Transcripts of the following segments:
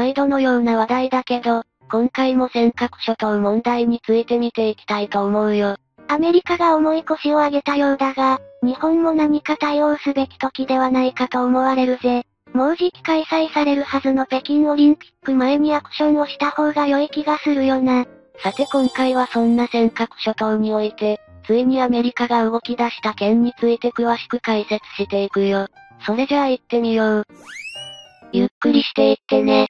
毎度のような話題だけど、今回も尖閣諸島問題について見ていきたいと思うよ。アメリカが重い腰を上げたようだが、日本も何か対応すべき時ではないかと思われるぜ。もうじき開催されるはずの北京オリンピック前にアクションをした方が良い気がするよな。さて今回はそんな尖閣諸島において、ついにアメリカが動き出した件について詳しく解説していくよ。それじゃあ行ってみよう。ゆっくりしていってね。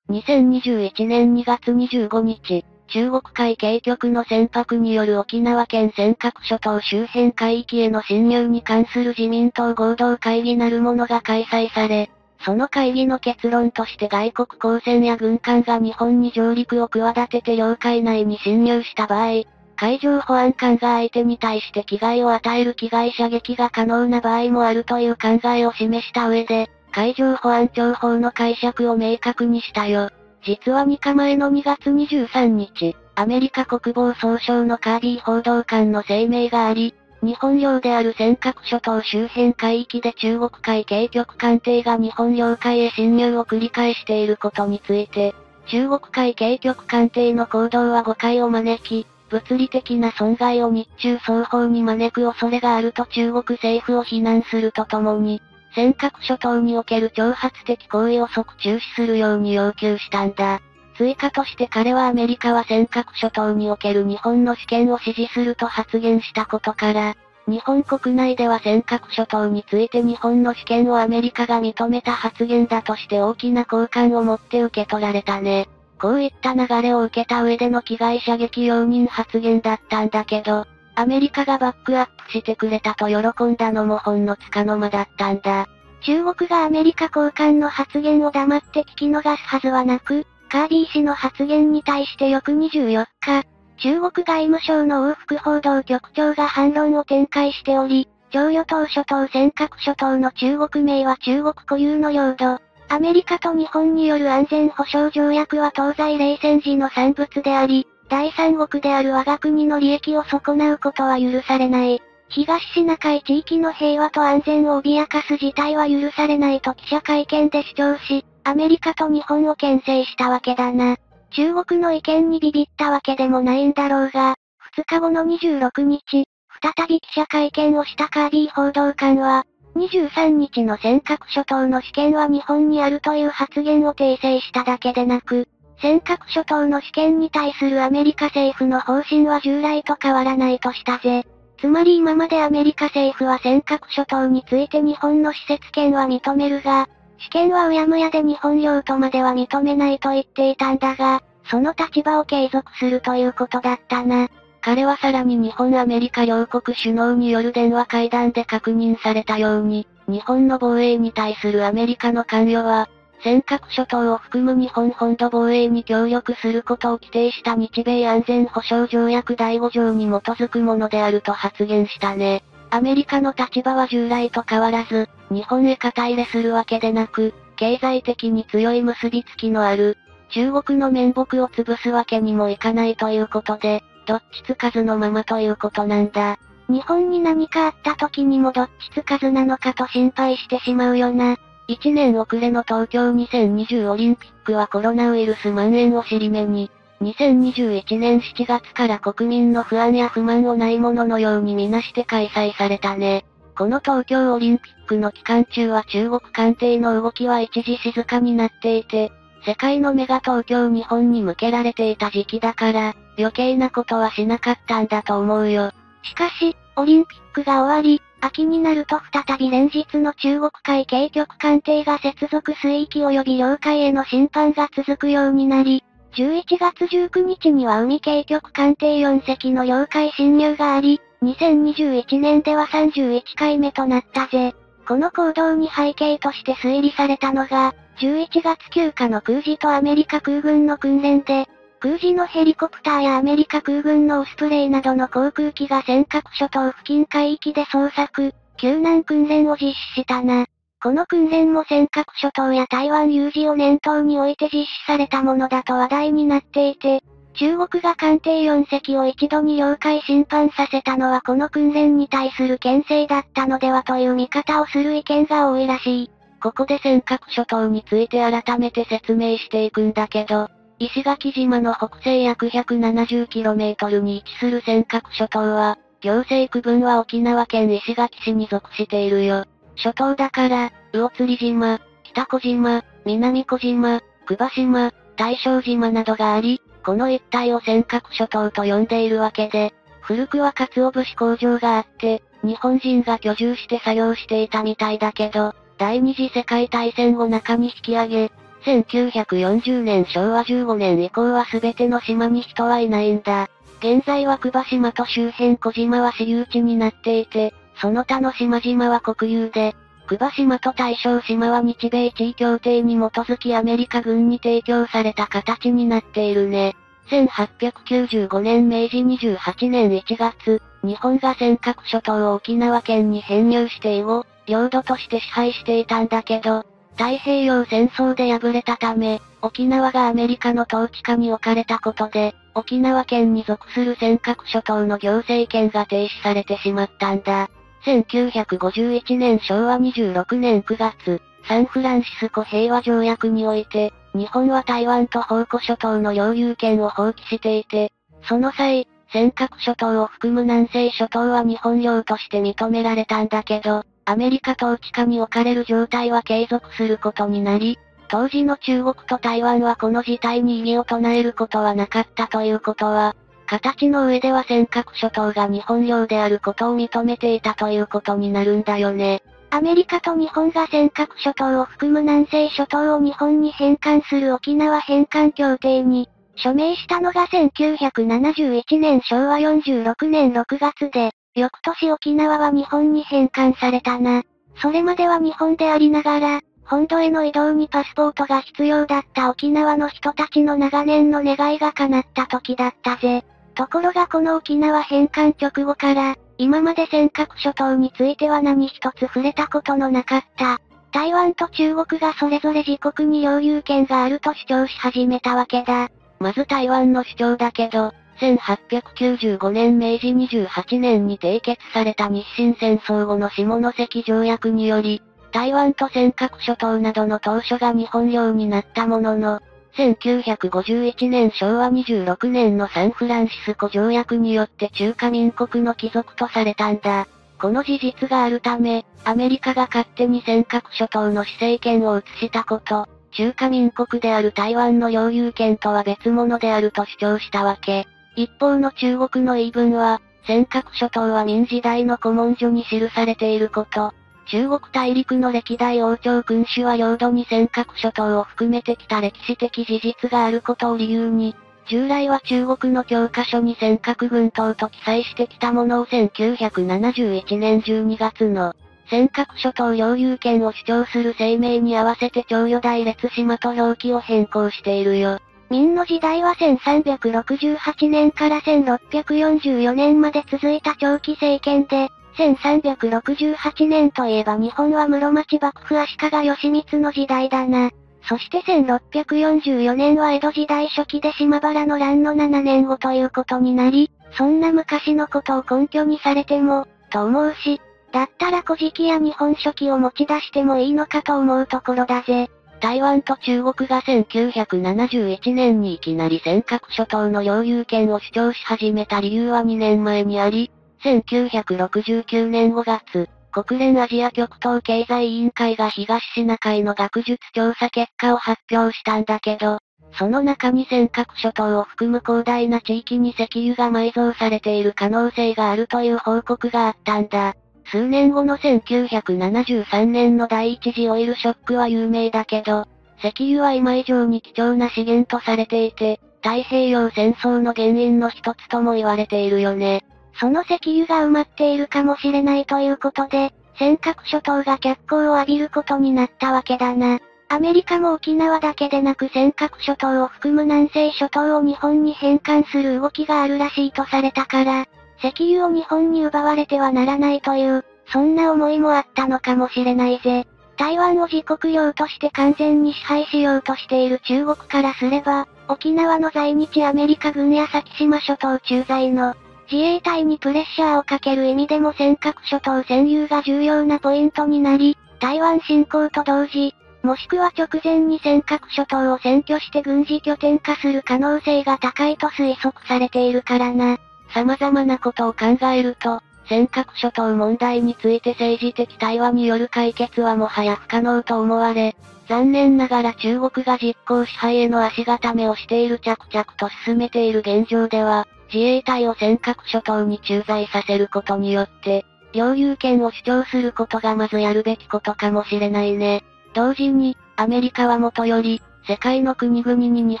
2021年2月25日、中国海警局の船舶による沖縄県尖閣諸島周辺海域への侵入に関する自民党合同会議なるものが開催され、その会議の結論として外国公船や軍艦が日本に上陸を企てて領海内に侵入した場合、海上保安官が相手に対して危害を与える危害射撃が可能な場合もあるという考えを示した上で、海上保安庁法の解釈を明確にしたよ。実は2日前の2月23日、アメリカ国防総省のカービー報道官の声明があり、日本領である尖閣諸島周辺海域で中国海警局艦艇が日本領海へ侵入を繰り返していることについて、中国海警局艦艇の行動は誤解を招き、物理的な損害を日中双方に招く恐れがあると中国政府を非難するとともに、尖閣諸島における挑発的行為を即中止するように要求したんだ。追加として彼はアメリカは尖閣諸島における日本の主権を支持すると発言したことから、日本国内では尖閣諸島について日本の主権をアメリカが認めた発言だとして大きな好感を持って受け取られたね。こういった流れを受けた上での危害射撃容認発言だったんだけど、アメリカがバックアップしてくれたと喜んだのもほんのつかの間だったんだ。中国がアメリカ高官の発言を黙って聞き逃すはずはなく、カービー氏の発言に対して翌24日、中国外務省の王副報道局長が反論を展開しており、徴与島諸島尖閣諸島の中国名は中国固有の領土。アメリカと日本による安全保障条約は東西冷戦時の産物であり、第三国である我が国の利益を損なうことは許されない。東シナ海地域の平和と安全を脅かす事態は許されないと記者会見で主張し、アメリカと日本を牽制したわけだな。中国の意見にビビったわけでもないんだろうが、2日後の26日、再び記者会見をしたカービー報道官は、23日の尖閣諸島の主権は日本にあるという発言を訂正しただけでなく、尖閣諸島の主権に対するアメリカ政府の方針は従来と変わらないとしたぜ。つまり今までアメリカ政府は尖閣諸島について日本の施設権は認めるが、主権はうやむやで日本領とまでは認めないと言っていたんだが、その立場を継続するということだったな。彼はさらに日本アメリカ両国首脳による電話会談で確認されたように、日本の防衛に対するアメリカの関与は、尖閣諸島を含む日本本土防衛に協力することを規定した日米安全保障条約第5条に基づくものであると発言したね。アメリカの立場は従来と変わらず、日本へ肩入れするわけでなく、経済的に強い結びつきのある、中国の面目を潰すわけにもいかないということで、どっちつかずのままということなんだ。日本に何かあった時にもどっちつかずなのかと心配してしまうよな。1年遅れの東京2020オリンピックはコロナウイルス蔓延を尻目に、2021年7月から国民の不安や不満をないもののようにみなして開催されたね。この東京オリンピックの期間中は中国艦艇の動きは一時静かになっていて、世界の目が東京日本に向けられていた時期だから、余計なことはしなかったんだと思うよ。しかし、オリンピックが終わり、秋になると再び連日の中国海警局艦艇が接続水域及び領海への侵犯が続くようになり、11月19日には海警局艦艇4隻の領海侵入があり、2021年では31回目となったぜ。この行動に背景として推理されたのが、11月9日の空自とアメリカ空軍の訓練で、空自のヘリコプターやアメリカ空軍のオスプレイなどの航空機が尖閣諸島付近海域で捜索、救難訓練を実施したな。この訓練も尖閣諸島や台湾有事を念頭に置いて実施されたものだと話題になっていて、中国が艦艇4隻を一度に領海侵犯させたのはこの訓練に対する牽制だったのではという見方をする意見が多いらしい。ここで尖閣諸島について改めて説明していくんだけど、石垣島の北西約 170km に位置する尖閣諸島は、行政区分は沖縄県石垣市に属しているよ。諸島だから、魚釣島、北小島、南小島、久場島、大正島などがあり、この一帯を尖閣諸島と呼んでいるわけで、古くは鰹節工場があって、日本人が居住して作業していたみたいだけど、第二次世界大戦後中に引き上げ、1940年昭和15年以降は全ての島に人はいないんだ。現在は久場島と周辺小島は私有地になっていて、その他の島々は国有で、久場島と大正島は日米地位協定に基づきアメリカ軍に提供された形になっているね。1895年明治28年1月、日本が尖閣諸島を沖縄県に編入して以後、領土として支配していたんだけど、太平洋戦争で敗れたため、沖縄がアメリカの統治下に置かれたことで、沖縄県に属する尖閣諸島の行政権が停止されてしまったんだ。1951年昭和26年9月、サンフランシスコ平和条約において、日本は台湾と宝庫諸島の領有権を放棄していて、その際、尖閣諸島を含む南西諸島は日本領として認められたんだけど、アメリカ統治下に置かれる状態は継続することになり、当時の中国と台湾はこの事態に異議を唱えることはなかったということは、形の上では尖閣諸島が日本領であることを認めていたということになるんだよね。アメリカと日本が尖閣諸島を含む南西諸島を日本に返還する沖縄返還協定に、署名したのが1971年昭和46年6月で、翌年沖縄は日本に返還されたな。それまでは日本でありながら、本土への移動にパスポートが必要だった沖縄の人たちの長年の願いが叶った時だったぜ。ところがこの沖縄返還直後から、今まで尖閣諸島については何一つ触れたことのなかった。台湾と中国がそれぞれ自国に領有権があると主張し始めたわけだ。まず台湾の主張だけど、1895年明治28年に締結された日清戦争後の下関条約により、台湾と尖閣諸島などの当初が日本領になったものの、1951年昭和26年のサンフランシスコ条約によって中華民国の貴族とされたんだ。この事実があるため、アメリカが勝手に尖閣諸島の施政権を移したこと、中華民国である台湾の領有権とは別物であると主張したわけ。一方の中国の言い分は、尖閣諸島は明時代の古文書に記されていること、中国大陸の歴代王朝君主は領土に尖閣諸島を含めてきた歴史的事実があることを理由に、従来は中国の教科書に尖閣群島と記載してきたものを1971年12月の尖閣諸島領有権を主張する声明に合わせて長与大列島と表記を変更しているよ。明の時代は1368年から1644年まで続いた長期政権で、1368年といえば日本は室町幕府足利義満の時代だな。そして1644年は江戸時代初期で島原の乱の7年後ということになり、そんな昔のことを根拠にされても、と思うし、だったら古事記や日本書紀を持ち出してもいいのかと思うところだぜ。台湾と中国が1971年にいきなり尖閣諸島の領有権を主張し始めた理由は2年前にあり、1969年5月、国連アジア極東経済委員会が東シナ海の学術調査結果を発表したんだけど、その中に尖閣諸島を含む広大な地域に石油が埋蔵されている可能性があるという報告があったんだ。数年後の1973年の第一次オイルショックは有名だけど、石油は今以上に貴重な資源とされていて、太平洋戦争の原因の一つとも言われているよね。その石油が埋まっているかもしれないということで、尖閣諸島が脚光を浴びることになったわけだな。アメリカも沖縄だけでなく尖閣諸島を含む南西諸島を日本に返還する動きがあるらしいとされたから、石油を日本に奪われてはならないという、そんな思いもあったのかもしれないぜ。台湾を自国領として完全に支配しようとしている中国からすれば、沖縄の在日アメリカ軍や先島諸島駐在の自衛隊にプレッシャーをかける意味でも尖閣諸島占有が重要なポイントになり、台湾侵攻と同時、もしくは直前に尖閣諸島を占拠して軍事拠点化する可能性が高いと推測されているからな。様々なことを考えると、尖閣諸島問題について政治的対話による解決はもはや不可能と思われ、残念ながら中国が実効支配への足固めをしている着々と進めている現状では、自衛隊を尖閣諸島に駐在させることによって、領有権を主張することがまずやるべきことかもしれないね。同時に、アメリカはもとより、世界の国々に日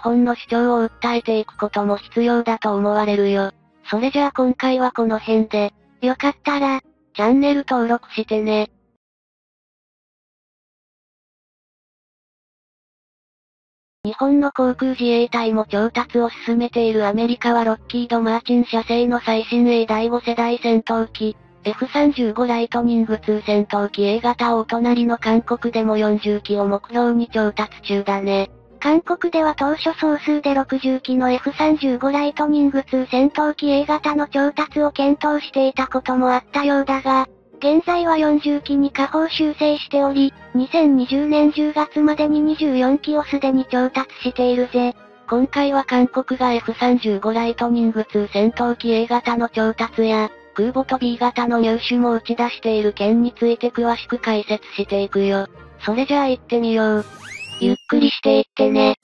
本の主張を訴えていくことも必要だと思われるよ。それじゃあ今回はこの辺で、よかったら、チャンネル登録してね。日本の航空自衛隊も調達を進めているアメリカはロッキード・マーチン社製の最新鋭第5世代戦闘機、F35 ライトニング2戦闘機 A 型をお隣の韓国でも40機を目標に調達中だね。韓国では当初総数で60機の F35 ライトニング2戦闘機 A 型の調達を検討していたこともあったようだが、現在は40機に下方修正しており、2020年10月までに24機をすでに調達しているぜ。今回は韓国が F35 ライトニング2戦闘機 A 型の調達や、空母と B 型の入手も打ち出している件について詳しく解説していくよ。それじゃあ行ってみよう。ゆっくりしていってね。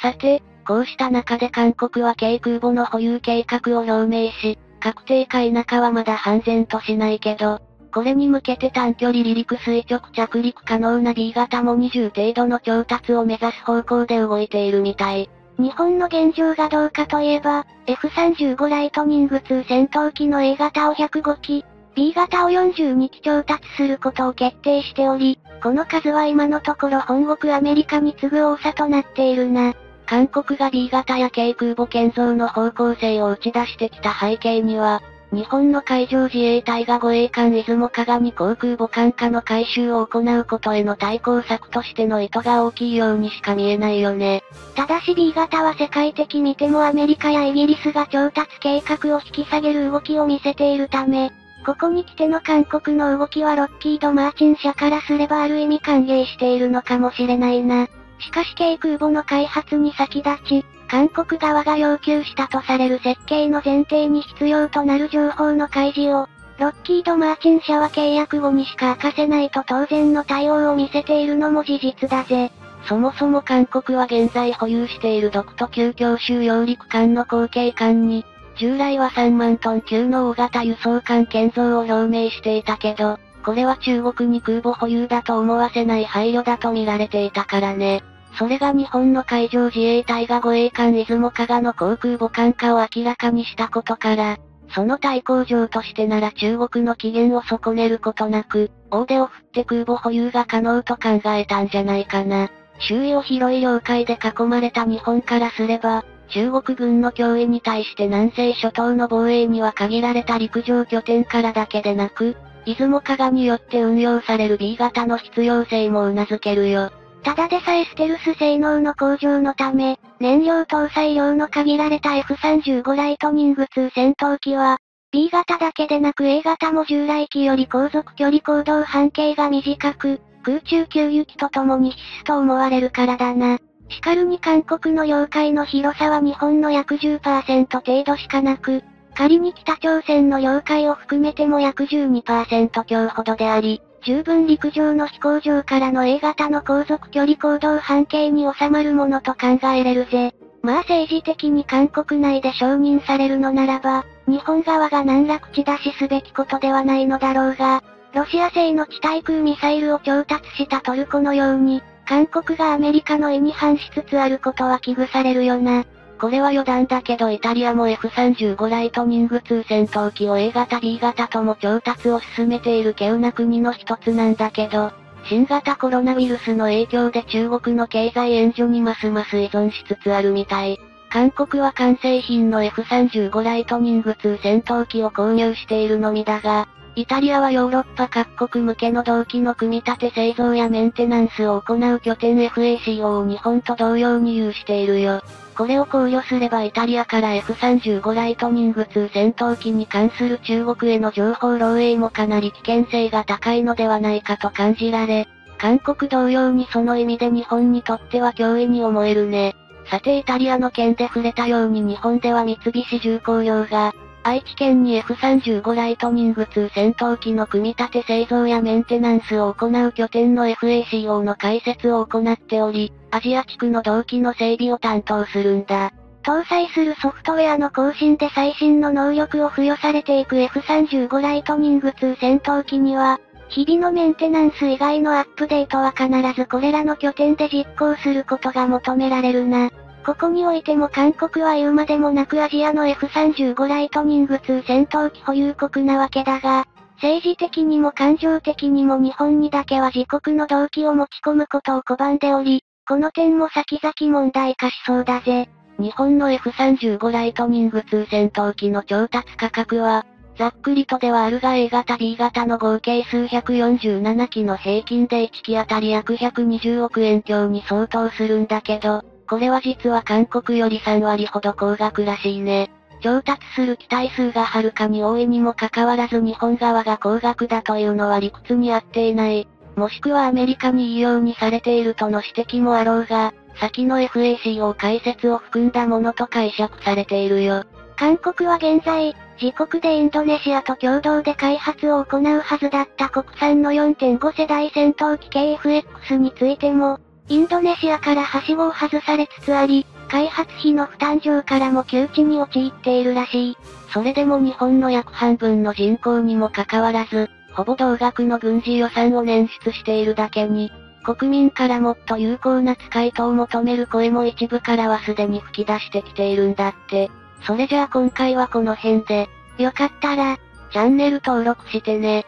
さて、こうした中で韓国は軽空母の保有計画を表明し、確定か否かはまだ判然としないけど、これに向けて短距離離陸垂直着陸可能な B 型も20程度の調達を目指す方向で動いているみたい。日本の現状がどうかといえば、F35 ライトニング2戦闘機の A 型を105機、B 型を42機調達することを決定しており、この数は今のところ本国アメリカに次ぐ多さとなっているな。韓国が B 型や軽空母建造の方向性を打ち出してきた背景には、日本の海上自衛隊が護衛艦出雲加賀に航空母艦化の改修を行うことへの対抗策としての意図が大きいようにしか見えないよね。ただし B 型は世界的見てもアメリカやイギリスが調達計画を引き下げる動きを見せているため、ここに来ての韓国の動きはロッキード・マーチン社からすればある意味歓迎しているのかもしれないな。しかし軽空母の開発に先立ち、韓国側が要求したとされる設計の前提に必要となる情報の開示を、ロッキード・マーチン社は契約後にしか明かせないと当然の対応を見せているのも事実だぜ。そもそも韓国は現在保有している独都級強襲揚陸艦の後継艦に、従来は3万トン級の大型輸送艦建造を表明していたけど、これは中国に空母保有だと思わせない配慮だと見られていたからね。それが日本の海上自衛隊が護衛艦出雲加賀の航空母艦化を明らかにしたことから、その対抗上としてなら中国の機嫌を損ねることなく、大手を振って空母保有が可能と考えたんじゃないかな。周囲を広い領海で囲まれた日本からすれば、中国軍の脅威に対して南西諸島の防衛には限られた陸上拠点からだけでなく、出雲加賀によって運用される B 型の必要性も頷けるよ。ただでさえステルス性能の向上のため、燃料搭載量の限られた F35 ライトニング2戦闘機は、B 型だけでなく A 型も従来機より航続距離行動半径が短く、空中給油機とともに必須と思われるからだな。しかるに韓国の領海の広さは日本の約10%程度しかなく、仮に北朝鮮の領海を含めても約12%強ほどであり、十分陸上の飛行場からの A 型の航続距離行動半径に収まるものと考えれるぜ。まあ政治的に韓国内で承認されるのならば、日本側が何ら口出しすべきことではないのだろうが、ロシア製の地対空ミサイルを調達したトルコのように、韓国がアメリカの意に反しつつあることは危惧されるよな。これは余談だけどイタリアも F35 ライトニング2戦闘機を A 型 B 型とも調達を進めている稀有な国の一つなんだけど、新型コロナウイルスの影響で中国の経済援助にますます依存しつつあるみたい。韓国は完成品の F35 ライトニング2戦闘機を購入しているのみだが、イタリアはヨーロッパ各国向けの動機の組み立て製造やメンテナンスを行う拠点 FACO を日本と同様に有しているよ。これを考慮すればイタリアから F35 ライトニング2戦闘機に関する中国への情報漏洩もかなり危険性が高いのではないかと感じられ、韓国同様にその意味で日本にとっては脅威に思えるね。さてイタリアの件で触れたように日本では三菱重工業が、愛知県に F35 ライトニング2戦闘機の組み立て製造やメンテナンスを行う拠点の FACO の開設を行っており、アジア地区の同機の整備を担当するんだ。搭載するソフトウェアの更新で最新の能力を付与されていく F35 ライトニング2戦闘機には、日々のメンテナンス以外のアップデートは必ずこれらの拠点で実行することが求められるな。ここにおいても韓国は言うまでもなくアジアの F35 ライトニング2戦闘機保有国なわけだが、政治的にも感情的にも日本にだけは自国の動機を持ち込むことを拒んでおり、この点も先々問題化しそうだぜ。日本の F35 ライトニング2戦闘機の調達価格は、ざっくりとではあるが A 型 B 型の合計数147機の平均で1機あたり約120億円強に相当するんだけど、これは実は韓国より3割ほど高額らしいね。調達する機体数がはるかに多いにもかかわらず日本側が高額だというのは理屈に合っていない。もしくはアメリカにいいようにされているとの指摘もあろうが、先の FACO 解説を含んだものと解釈されているよ。韓国は現在、自国でインドネシアと共同で開発を行うはずだった国産の4.5世代戦闘機 KFX についても、インドネシアからはしごを外されつつあり、開発費の負担上からも窮地に陥っているらしい。それでも日本の約半分の人口にもかかわらず、ほぼ同額の軍事予算を捻出しているだけに、国民からもっと有効な使いとを求める声も一部からはすでに吹き出してきているんだって。それじゃあ今回はこの辺で、よかったら、チャンネル登録してね。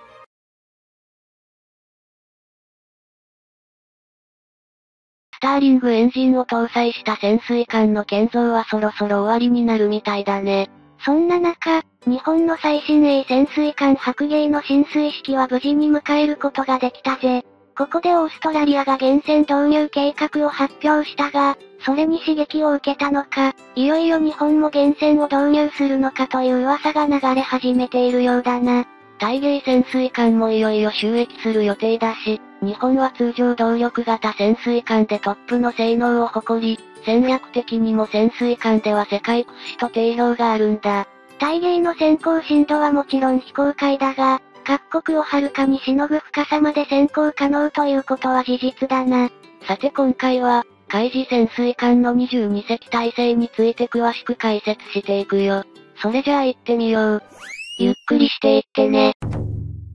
スターリングエンジンを搭載した潜水艦の建造はそろそろ終わりになるみたいだね。そんな中、日本の最新鋭潜水艦白芸の進水式は無事に迎えることができたぜ。ここでオーストラリアが源泉導入計画を発表したが、それに刺激を受けたのか、いよいよ日本も源泉を導入するのかという噂が流れ始めているようだな。大芸潜水艦もいよいよ収益する予定だし、日本は通常動力型潜水艦でトップの性能を誇り、戦略的にも潜水艦では世界屈指と定評があるんだ。大芸の先行深度はもちろん非公開だが、各国をはるかにしのぐ深さまで先行可能ということは事実だな。さて今回は、海事潜水艦の22隻体制について詳しく解説していくよ。それじゃあ行ってみよう。ゆっくりしていってね。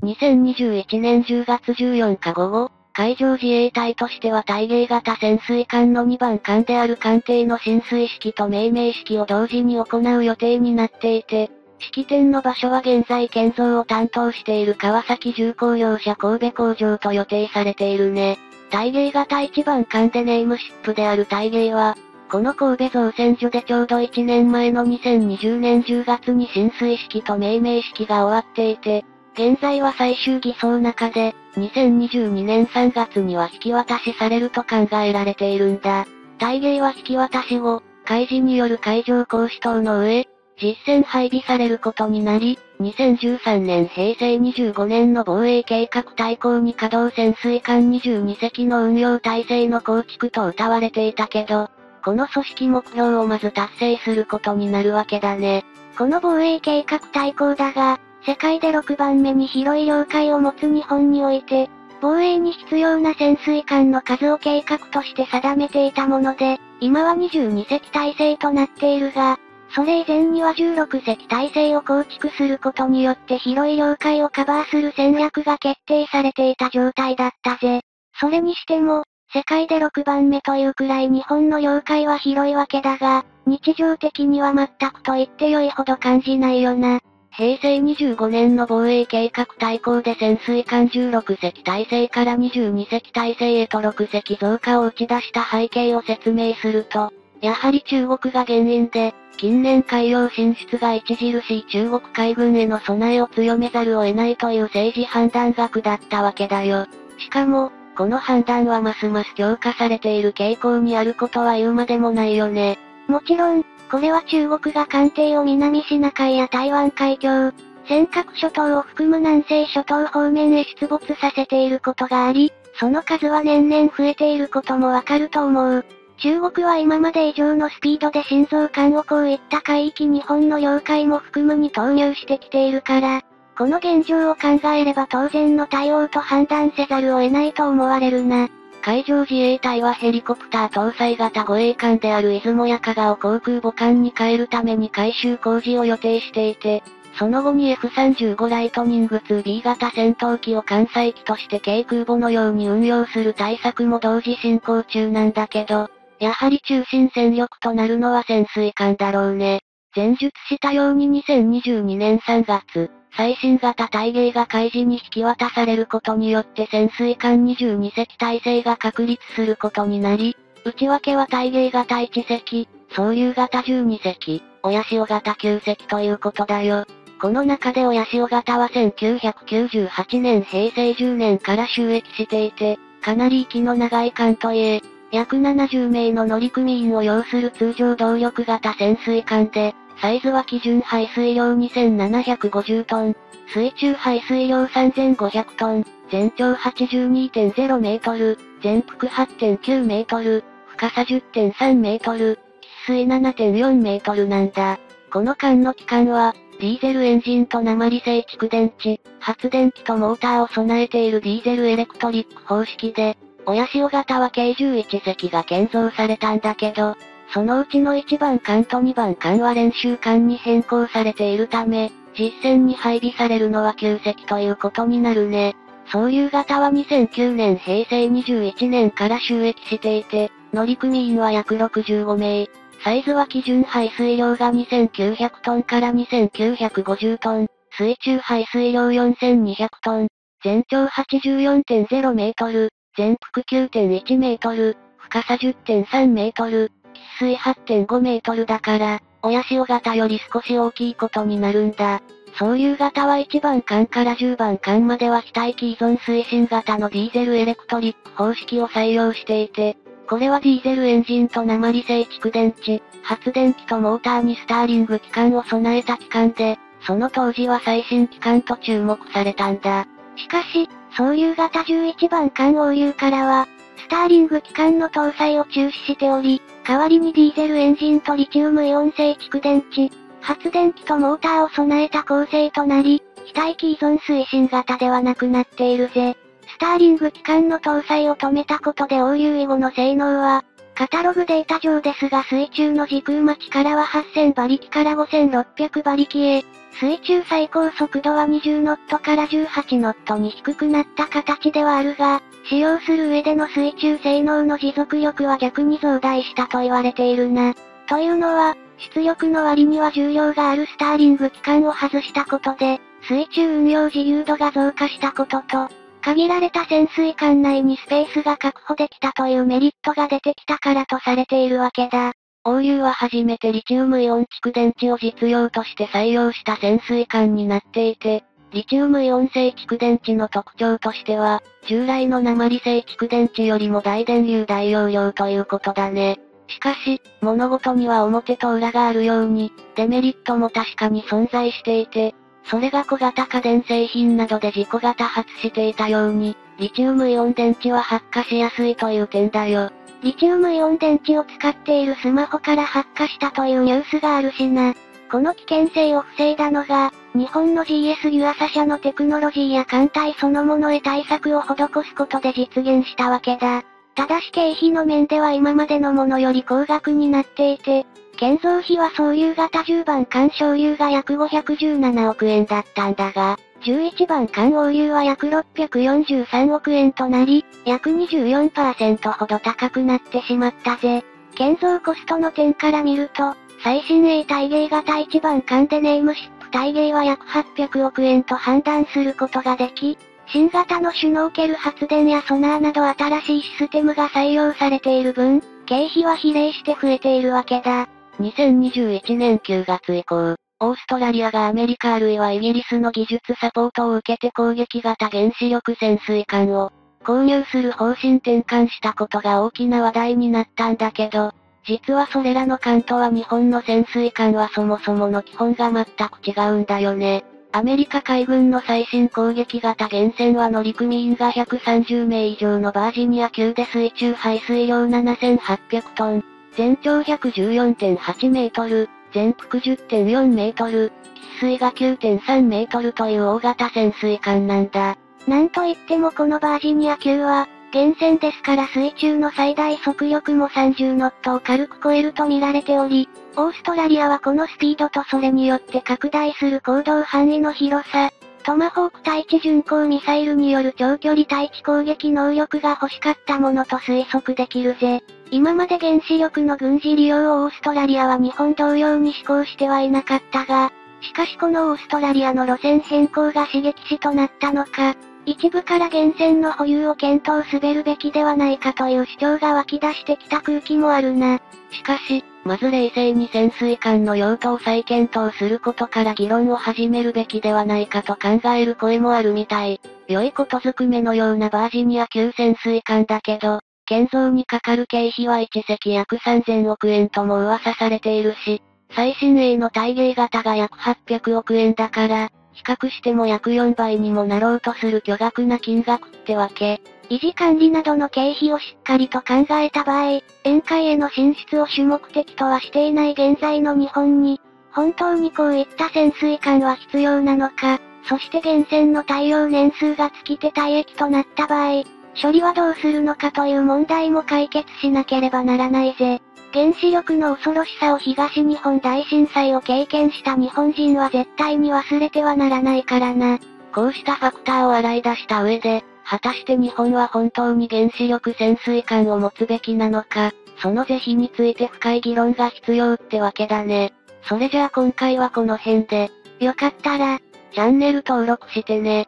2021年10月14日午後、海上自衛隊としては大芸型潜水艦の2番艦である艦艇の浸水式と命名式を同時に行う予定になっていて、式典の場所は現在建造を担当している川崎重工業者神戸工場と予定されているね。大芸型1番艦でネームシップである大芸は、この神戸造船所でちょうど1年前の2020年10月に浸水式と命名式が終わっていて、現在は最終偽装中で、2022年3月には引き渡しされると考えられているんだ。大芸は引き渡し後、海事による海上行使等の上、実戦配備されることになり、2013年平成25年の防衛計画大綱に稼働潜水艦22隻の運用体制の構築と謳われていたけど、この組織目標をまず達成することになるわけだね。この防衛計画大綱だが、世界で6番目に広い領海を持つ日本において、防衛に必要な潜水艦の数を計画として定めていたもので、今は22隻体制となっているが、それ以前には16隻体制を構築することによって広い領海をカバーする戦略が決定されていた状態だったぜ。それにしても、世界で6番目というくらい日本の領海は広いわけだが、日常的には全くと言って良いほど感じないよな。平成25年の防衛計画大綱で潜水艦16隻体制から22隻体制へと6隻増加を打ち出した背景を説明すると、やはり中国が原因で、近年海洋進出が著しい中国海軍への備えを強めざるを得ないという政治判断学だったわけだよ。しかも、この判断はますます強化されている傾向にあることは言うまでもないよね。もちろん、これは中国が艦艇を南シナ海や台湾海峡、尖閣諸島を含む南西諸島方面へ出没させていることがあり、その数は年々増えていることもわかると思う。中国は今まで以上のスピードで心臓艦をこういった海域日本の領海も含むに投入してきているから、この現状を考えれば当然の対応と判断せざるを得ないと思われるな。海上自衛隊はヘリコプター搭載型護衛艦である出雲や加賀を航空母艦に変えるために改修工事を予定していて、その後に F35 ライトニング 2B 型戦闘機を艦載機として軽空母のように運用する対策も同時進行中なんだけど、やはり中心戦力となるのは潜水艦だろうね。前述したように2022年3月、最新型大芸が海事に引き渡されることによって潜水艦22隻体制が確立することになり、内訳は大芸型1隻、総流型12隻、親潮型9隻ということだよ。この中で親潮型は1998年平成10年から収益していて、かなり息の長い艦といえ、約70名の乗組員を要する通常動力型潜水艦で、サイズは基準排水量2750トン、水中排水量3500トン、全長82.0メートル、全幅8.9メートル、深さ10.3メートル、喫水7.4メートルなんだ。この艦の機関は、ディーゼルエンジンと鉛製蓄電池、発電機とモーターを備えているディーゼルエレクトリック方式で、親潮型は計11隻が建造されたんだけど、そのうちの1番艦と2番艦は練習艦に変更されているため、実戦に配備されるのは9隻ということになるね。総流型は2009年平成21年から収益していて、乗組員は約65名。サイズは基準排水量が2900トンから2950トン、水中排水量4200トン、全長84.0メートル、全幅9.1メートル、深さ10.3メートル、水8.5メートルだから、親潮型より少し大きいことになるんだ。総流型は1番艦から10番艦までは非待機依存推進型のディーゼルエレクトリック方式を採用していて、これはディーゼルエンジンと鉛製蓄電池、発電機とモーターにスターリング機関を備えた機関で、その当時は最新機関と注目されたんだ。しかし、総流型11番艦応流からは、スターリング機関の搭載を中止しており、代わりにディーゼルエンジンとリチウムイオン製蓄電池、発電機とモーターを備えた構成となり、非待機依存推進型ではなくなっているぜ。スターリング機関の搭載を止めたことで OU 以後の性能は、カタログデータ上ですが水中の時空巻からは8000馬力から5600馬力へ、水中最高速度は20ノットから18ノットに低くなった形ではあるが、使用する上での水中性能の持続力は逆に増大したと言われているな。というのは、出力の割には重量があるスターリング機関を外したことで、水中運用自由度が増加したことと、限られた潜水艦内にスペースが確保できたというメリットが出てきたからとされているわけだ。OU は初めてリチウムイオン蓄電池を実用として採用した潜水艦になっていて、リチウムイオン製蓄電池の特徴としては、従来の鉛製蓄電池よりも大電流大容量ということだね。しかし、物事には表と裏があるように、デメリットも確かに存在していて、それが小型家電製品などで事故が多発していたように、リチウムイオン電池は発火しやすいという点だよ。リチウムイオン電池を使っているスマホから発火したというニュースがあるしな。この危険性を防いだのが、日本の GS ユアサ社のテクノロジーや艦隊そのものへ対策を施すことで実現したわけだ。ただし経費の面では今までのものより高額になっていて、建造費は総流型10番艦小流が約517億円だったんだが、11番艦応流は約643億円となり、約24%ほど高くなってしまったぜ。建造コストの点から見ると、最新鋭体芸型1番艦でネームシップ体芸は約800億円と判断することができ、新型のシュノーケル発電やソナーなど新しいシステムが採用されている分、経費は比例して増えているわけだ。2021年9月以降、オーストラリアがアメリカあるいはイギリスの技術サポートを受けて攻撃型原子力潜水艦を購入する方針転換したことが大きな話題になったんだけど、実はそれらの艦とは日本の潜水艦はそもそもの基本が全く違うんだよね。アメリカ海軍の最新攻撃型原船は乗組員が130名以上のバージニア級で水中排水量7800トン、全長114.8メートル、全幅10.4メートル、喫水が9.3メートルという大型潜水艦なんだ。なんといってもこのバージニア級は、源泉ですから水中の最大速力も30ノットを軽く超えると見られており、オーストラリアはこのスピードとそれによって拡大する行動範囲の広さ、トマホーク対地巡航ミサイルによる長距離対地攻撃能力が欲しかったものと推測できるぜ。今まで原子力の軍事利用をオーストラリアは日本同様に施行してはいなかったが、しかしこのオーストラリアの路線変更が刺激死となったのか、一部から源泉の保有を検討すべるべきではないかという主張が湧き出してきた空気もあるな。しかし、まず冷静に潜水艦の用途を再検討することから議論を始めるべきではないかと考える声もあるみたい。良いことずくめのようなバージニア級潜水艦だけど、建造にかかる経費は1隻約3000億円とも噂されているし、最新鋭の体芸型が約800億円だから、比較しても約4倍にもなろうとする巨額な金額ってわけ。維持管理などの経費をしっかりと考えた場合、沿海への進出を主目的とはしていない現在の日本に、本当にこういった潜水艦は必要なのか、そして源泉の耐用年数が尽きて退役となった場合、処理はどうするのかという問題も解決しなければならないぜ。原子力の恐ろしさを東日本大震災を経験した日本人は絶対に忘れてはならないからな。こうしたファクターを洗い出した上で、果たして日本は本当に原子力潜水艦を持つべきなのか、その是非について深い議論が必要ってわけだね。それじゃあ今回はこの辺で、よかったら、チャンネル登録してね。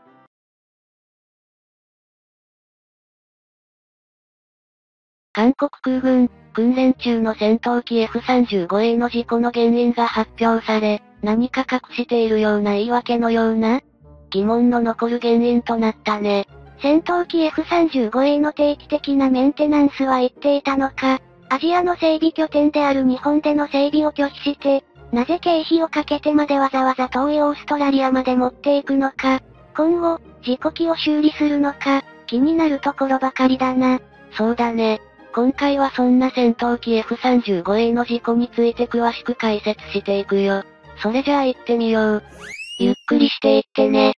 韓国空軍、訓練中の戦闘機 F35A の事故の原因が発表され、何か隠しているような言い訳のような？疑問の残る原因となったね。戦闘機 F35A の定期的なメンテナンスは言っていたのか、アジアの整備拠点である日本での整備を拒否して、なぜ経費をかけてまでわざわざ遠いオーストラリアまで持っていくのか、今後、事故機を修理するのか、気になるところばかりだな。そうだね。今回はそんな戦闘機 F35A の事故について詳しく解説していくよ。それじゃあ行ってみよう。ゆっくりしていってね。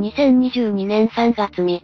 2022年3月3日、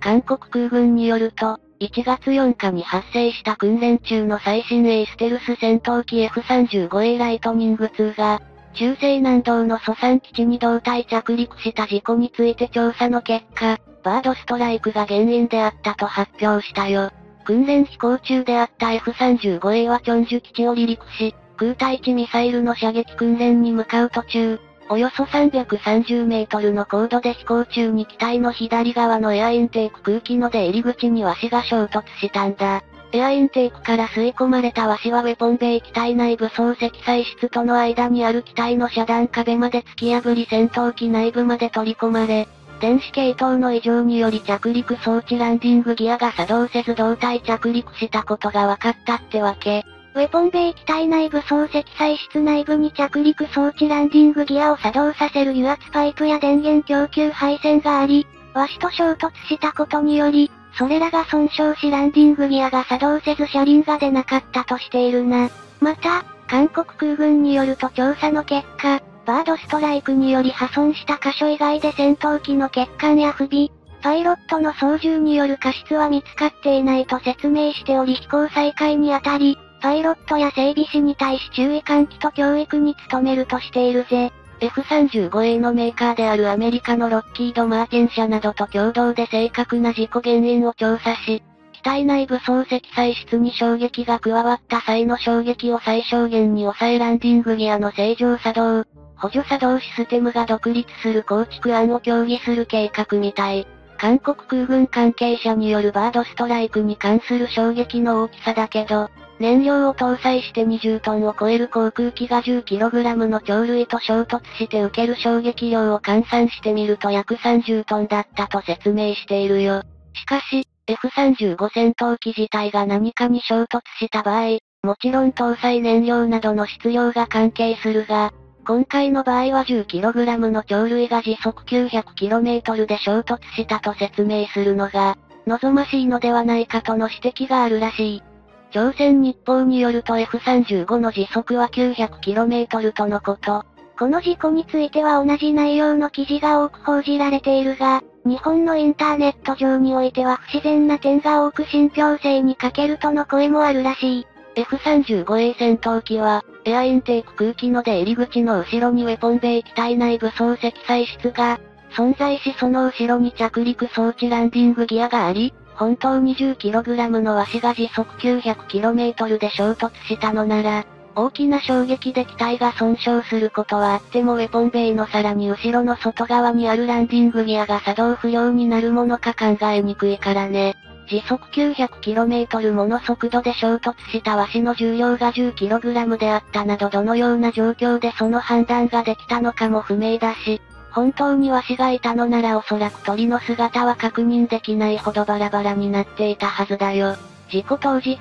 韓国空軍によると、1月4日に発生した訓練中の最新鋭ステルス戦闘機 F35A ライトニング2が、中西南道の蘇山基地に胴体着陸した事故について調査の結果、バードストライクが原因であったと発表したよ。訓練飛行中であった F35A はチョンジュ基地を離陸し、空対地ミサイルの射撃訓練に向かう途中、およそ330メートルの高度で飛行中に機体の左側のエアインテーク空気の出入り口に和紙が衝突したんだ。エアインテークから吸い込まれた和紙はウェポンベイ機体内部総積載室との間にある機体の遮断壁まで突き破り戦闘機内部まで取り込まれ、電子系統の異常により着陸装置ランディングギアが作動せず胴体着陸したことが分かったってわけ。ウェポンベイ機体内部総積載室内部に着陸装置ランディングギアを作動させる油圧パイプや電源供給配線があり、和紙と衝突したことにより、それらが損傷しランディングギアが作動せず車輪が出なかったとしているな。また、韓国空軍によると調査の結果、バードストライクにより破損した箇所以外で戦闘機の欠陥や不備、パイロットの操縦による過失は見つかっていないと説明しており飛行再開にあたり、パイロットや整備士に対し注意喚起と教育に努めるとしているぜ。F35A のメーカーであるアメリカのロッキード・マーティン社などと共同で正確な事故原因を調査し、機体内部総積載室に衝撃が加わった際の衝撃を最小限に抑えランディングギアの正常作動、補助作動システムが独立する構築案を協議する計画みたい。韓国空軍関係者によるバードストライクに関する衝撃の大きさだけど、燃料を搭載して20トンを超える航空機が 10kg の鳥類と衝突して受ける衝撃量を換算してみると約30トンだったと説明しているよ。しかし、F35 戦闘機自体が何かに衝突した場合、もちろん搭載燃料などの質量が関係するが、今回の場合は 10kg の鳥類が時速 900km で衝突したと説明するのが、望ましいのではないかとの指摘があるらしい。朝鮮日報によると F35 の時速は 900km とのこと。この事故については同じ内容の記事が多く報じられているが、日本のインターネット上においては不自然な点が多く信憑性に欠けるとの声もあるらしい。F35A 戦闘機は、エアインテーク空気の出入り口の後ろにウェポンベイ機体内部装積載室が、存在しその後ろに着陸装置ランディングギアがあり、本当に 10kg の和紙が時速 900km で衝突したのなら、大きな衝撃で機体が損傷することはあってもウェポンベイのさらに後ろの外側にあるランディングギアが作動不良になるものか考えにくいからね。時速 900km もの速度で衝突した和紙の重量が 10kg であったなどどのような状況でその判断ができたのかも不明だし、本当に和紙がいたのならおそらく鳥の姿は確認できないほどバラバラになっていたはずだよ。事故当日、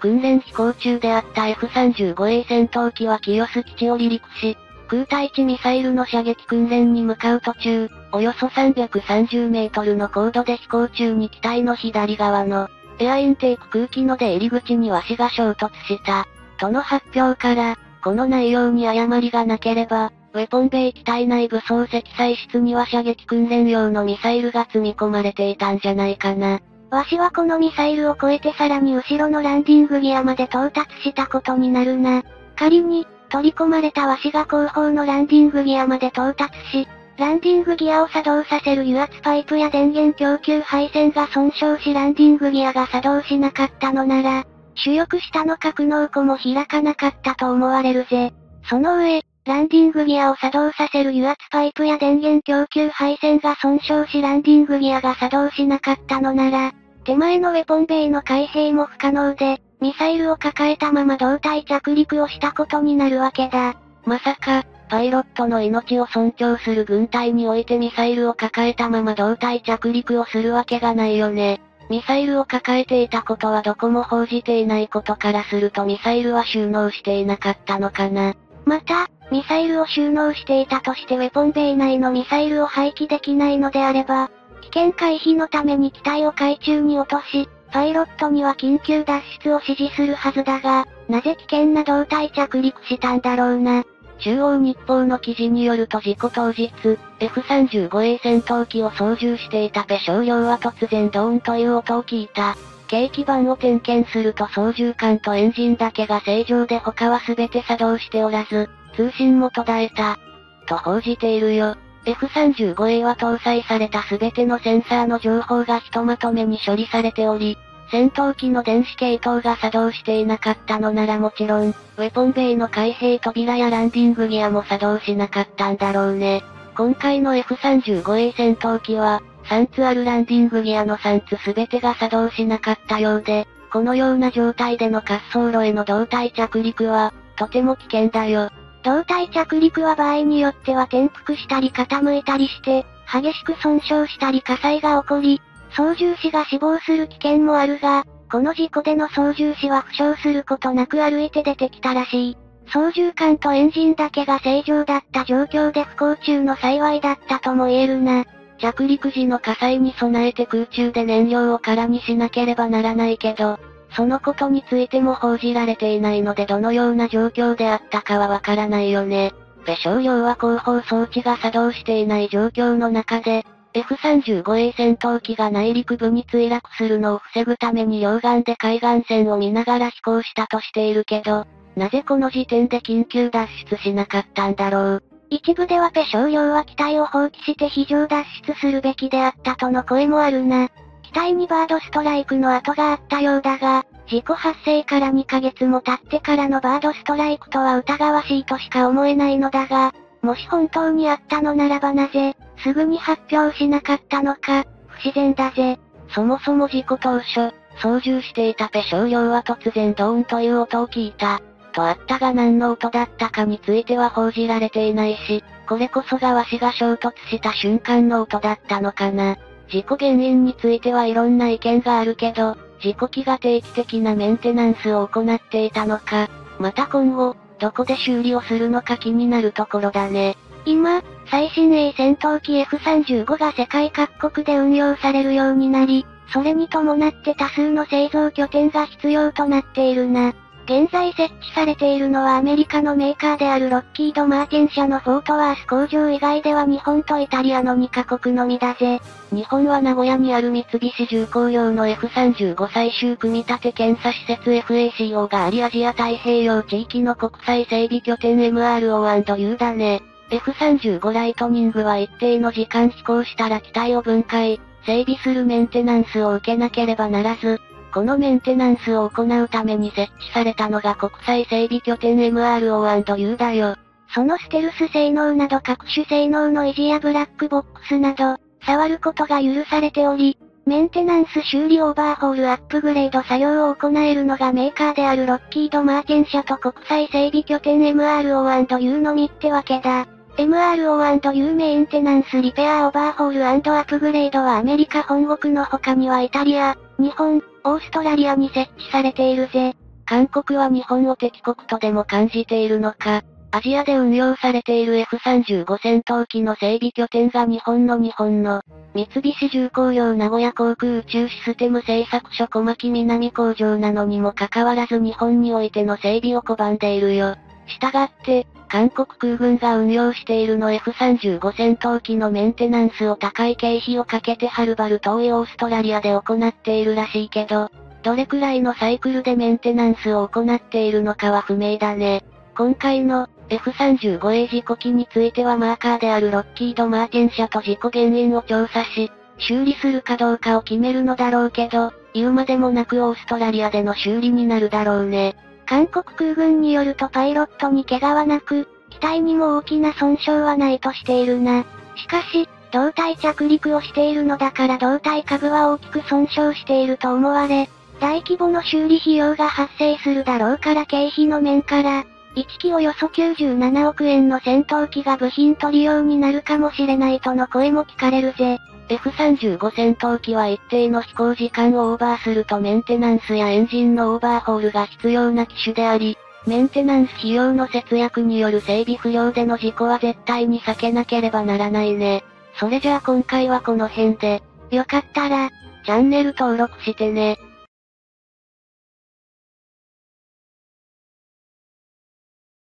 訓練飛行中であった F35A 戦闘機は清須基地を離陸し、空対地ミサイルの射撃訓練に向かう途中、およそ330メートルの高度で飛行中に機体の左側の、エアインテーク空気の出入り口に和紙が衝突した、との発表から、この内容に誤りがなければ、ウェポンベイ機体内部装積載室には射撃訓練用のミサイルが積み込まれていたんじゃないかな。わしはこのミサイルを超えてさらに後ろのランディングギアまで到達したことになるな。仮に、取り込まれた和紙が後方のランディングギアまで到達し、ランディングギアを作動させる油圧パイプや電源供給配線が損傷しランディングギアが作動しなかったのなら、主翼下の格納庫も開かなかったと思われるぜ。その上、ランディングギアを作動させる油圧パイプや電源供給配線が損傷しランディングギアが作動しなかったのなら、手前のウェポンベイの開閉も不可能で、ミサイルを抱えたまま胴体着陸をしたことになるわけだ。まさか、パイロットの命を尊重する軍隊においてミサイルを抱えたまま胴体着陸をするわけがないよね。ミサイルを抱えていたことはどこも報じていないことからするとミサイルは収納していなかったのかな。また、ミサイルを収納していたとしてウェポンベイ内のミサイルを廃棄できないのであれば、危険回避のために機体を海中に落とし、パイロットには緊急脱出を指示するはずだが、なぜ危険な胴体着陸したんだろうな。中央日報の記事によると事故当日、F35A 戦闘機を操縦していたペ少量は突然ドーンという音を聞いた。計器板を点検すると操縦桿とエンジンだけが正常で他は全て作動しておらず、通信も途絶えた。と報じているよ。F35A は搭載された全てのセンサーの情報がひとまとめに処理されており、戦闘機の電子系統が作動していなかったのならもちろん、ウェポンベイの開閉扉やランディングギアも作動しなかったんだろうね。今回の F35A 戦闘機は、3つあるランディングギアの3つ全てが作動しなかったようで、このような状態での滑走路への胴体着陸は、とても危険だよ。胴体着陸は場合によっては転覆したり傾いたりして、激しく損傷したり火災が起こり、操縦士が死亡する危険もあるが、この事故での操縦士は負傷することなく歩いて出てきたらしい。操縦桿とエンジンだけが正常だった状況で不幸中の幸いだったとも言えるな。着陸時の火災に備えて空中で燃料を空にしなければならないけど、そのことについても報じられていないのでどのような状況であったかはわからないよね。ペ少量は後方装置が作動していない状況の中で、F35A 戦闘機が内陸部に墜落するのを防ぐために溶岩で海岸線を見ながら飛行したとしているけど、なぜこの時点で緊急脱出しなかったんだろう？一部ではペ少量は機体を放棄して非常脱出するべきであったとの声もあるな。機体にバードストライクの跡があったようだが、事故発生から2ヶ月も経ってからのバードストライクとは疑わしいとしか思えないのだが、もし本当にあったのならばなぜ、すぐに発表しなかったのか、不自然だぜ。そもそも事故当初、操縦していたペ少量は突然ドーンという音を聞いた。とあったが何の音だったかについては報じられていないし、これこそがわしが衝突した瞬間の音だったのかな。事故原因についてはいろんな意見があるけど、事故機が定期的なメンテナンスを行っていたのか、また今後、どこで修理をするのか気になるところだね。今、最新鋭戦闘機 F35 が世界各国で運用されるようになり、それに伴って多数の製造拠点が必要となっているな。現在設置されているのはアメリカのメーカーであるロッキード・マーティン社のフォートワース工場以外では日本とイタリアの2カ国のみだぜ。日本は名古屋にある三菱重工用の F35 最終組み立て検査施設 FACO がありアジア太平洋地域の国際整備拠点 MRO&U だね。F35 ライトニングは一定の時間飛行したら機体を分解、整備するメンテナンスを受けなければならず、このメンテナンスを行うために設置されたのが国際整備拠点 MRO&U だよ。そのステルス性能など各種性能の維持やブラックボックスなど、触ることが許されており、メンテナンス修理オーバーホールアップグレード作業を行えるのがメーカーであるロッキード・マーティン社と国際整備拠点 MRO&U のみってわけだ。MRO&U メンテナンスリペアオーバーホールアップグレードはアメリカ本国の他にはイタリア、日本、オーストラリアに設置されているぜ。韓国は日本を敵国とでも感じているのか。アジアで運用されている F35 戦闘機の整備拠点が日本の日本の、三菱重工業名古屋航空宇宙システム製作所小牧南工場なのにもかかわらず日本においての整備を拒んでいるよ。したがって、韓国空軍が運用しているの F35 戦闘機のメンテナンスを高い経費をかけてはるばる遠いオーストラリアで行っているらしいけど、どれくらいのサイクルでメンテナンスを行っているのかは不明だね。今回の F35A 事故機についてはマーカーであるロッキード・マーティン社と事故原因を調査し、修理するかどうかを決めるのだろうけど、言うまでもなくオーストラリアでの修理になるだろうね。韓国空軍によるとパイロットに怪我はなく、機体にも大きな損傷はないとしているな。しかし、胴体着陸をしているのだから胴体下部は大きく損傷していると思われ、大規模の修理費用が発生するだろうから経費の面から、1機およそ97億円の戦闘機が部品取り用になるかもしれないとの声も聞かれるぜ。F35 戦闘機は一定の飛行時間をオーバーするとメンテナンスやエンジンのオーバーホールが必要な機種であり、メンテナンス費用の節約による整備不良での事故は絶対に避けなければならないね。それじゃあ今回はこの辺で、よかったら、チャンネル登録してね。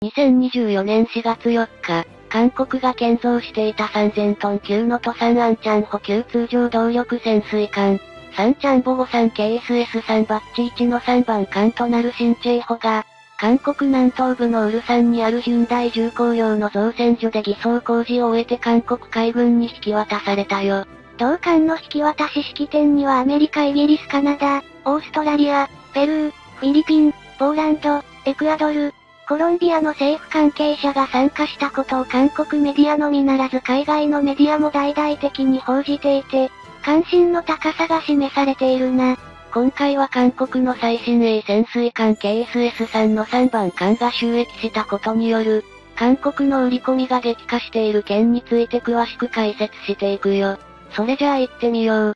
2024年4月4日、韓国が建造していた3000トン級のトサンアンチャン補給通常動力潜水艦、サンチャンボゴ3 KSS3 バッチ1の3番艦となる新チェイホが、韓国南東部のウルサンにあるヒュンダイ重工用の造船所で偽装工事を終えて韓国海軍に引き渡されたよ。同艦の引き渡し式典にはアメリカ、イギリス、カナダ、オーストラリア、ペルー、フィリピン、ポーランド、エクアドル、コロンビアの政府関係者が参加したことを韓国メディアのみならず海外のメディアも大々的に報じていて、関心の高さが示されているな。今回は韓国の最新鋭潜水艦 KSS-3 の3番艦が収益したことによる、韓国の売り込みが激化している件について詳しく解説していくよ。それじゃあ行ってみよう。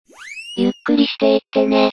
ゆっくりしていってね。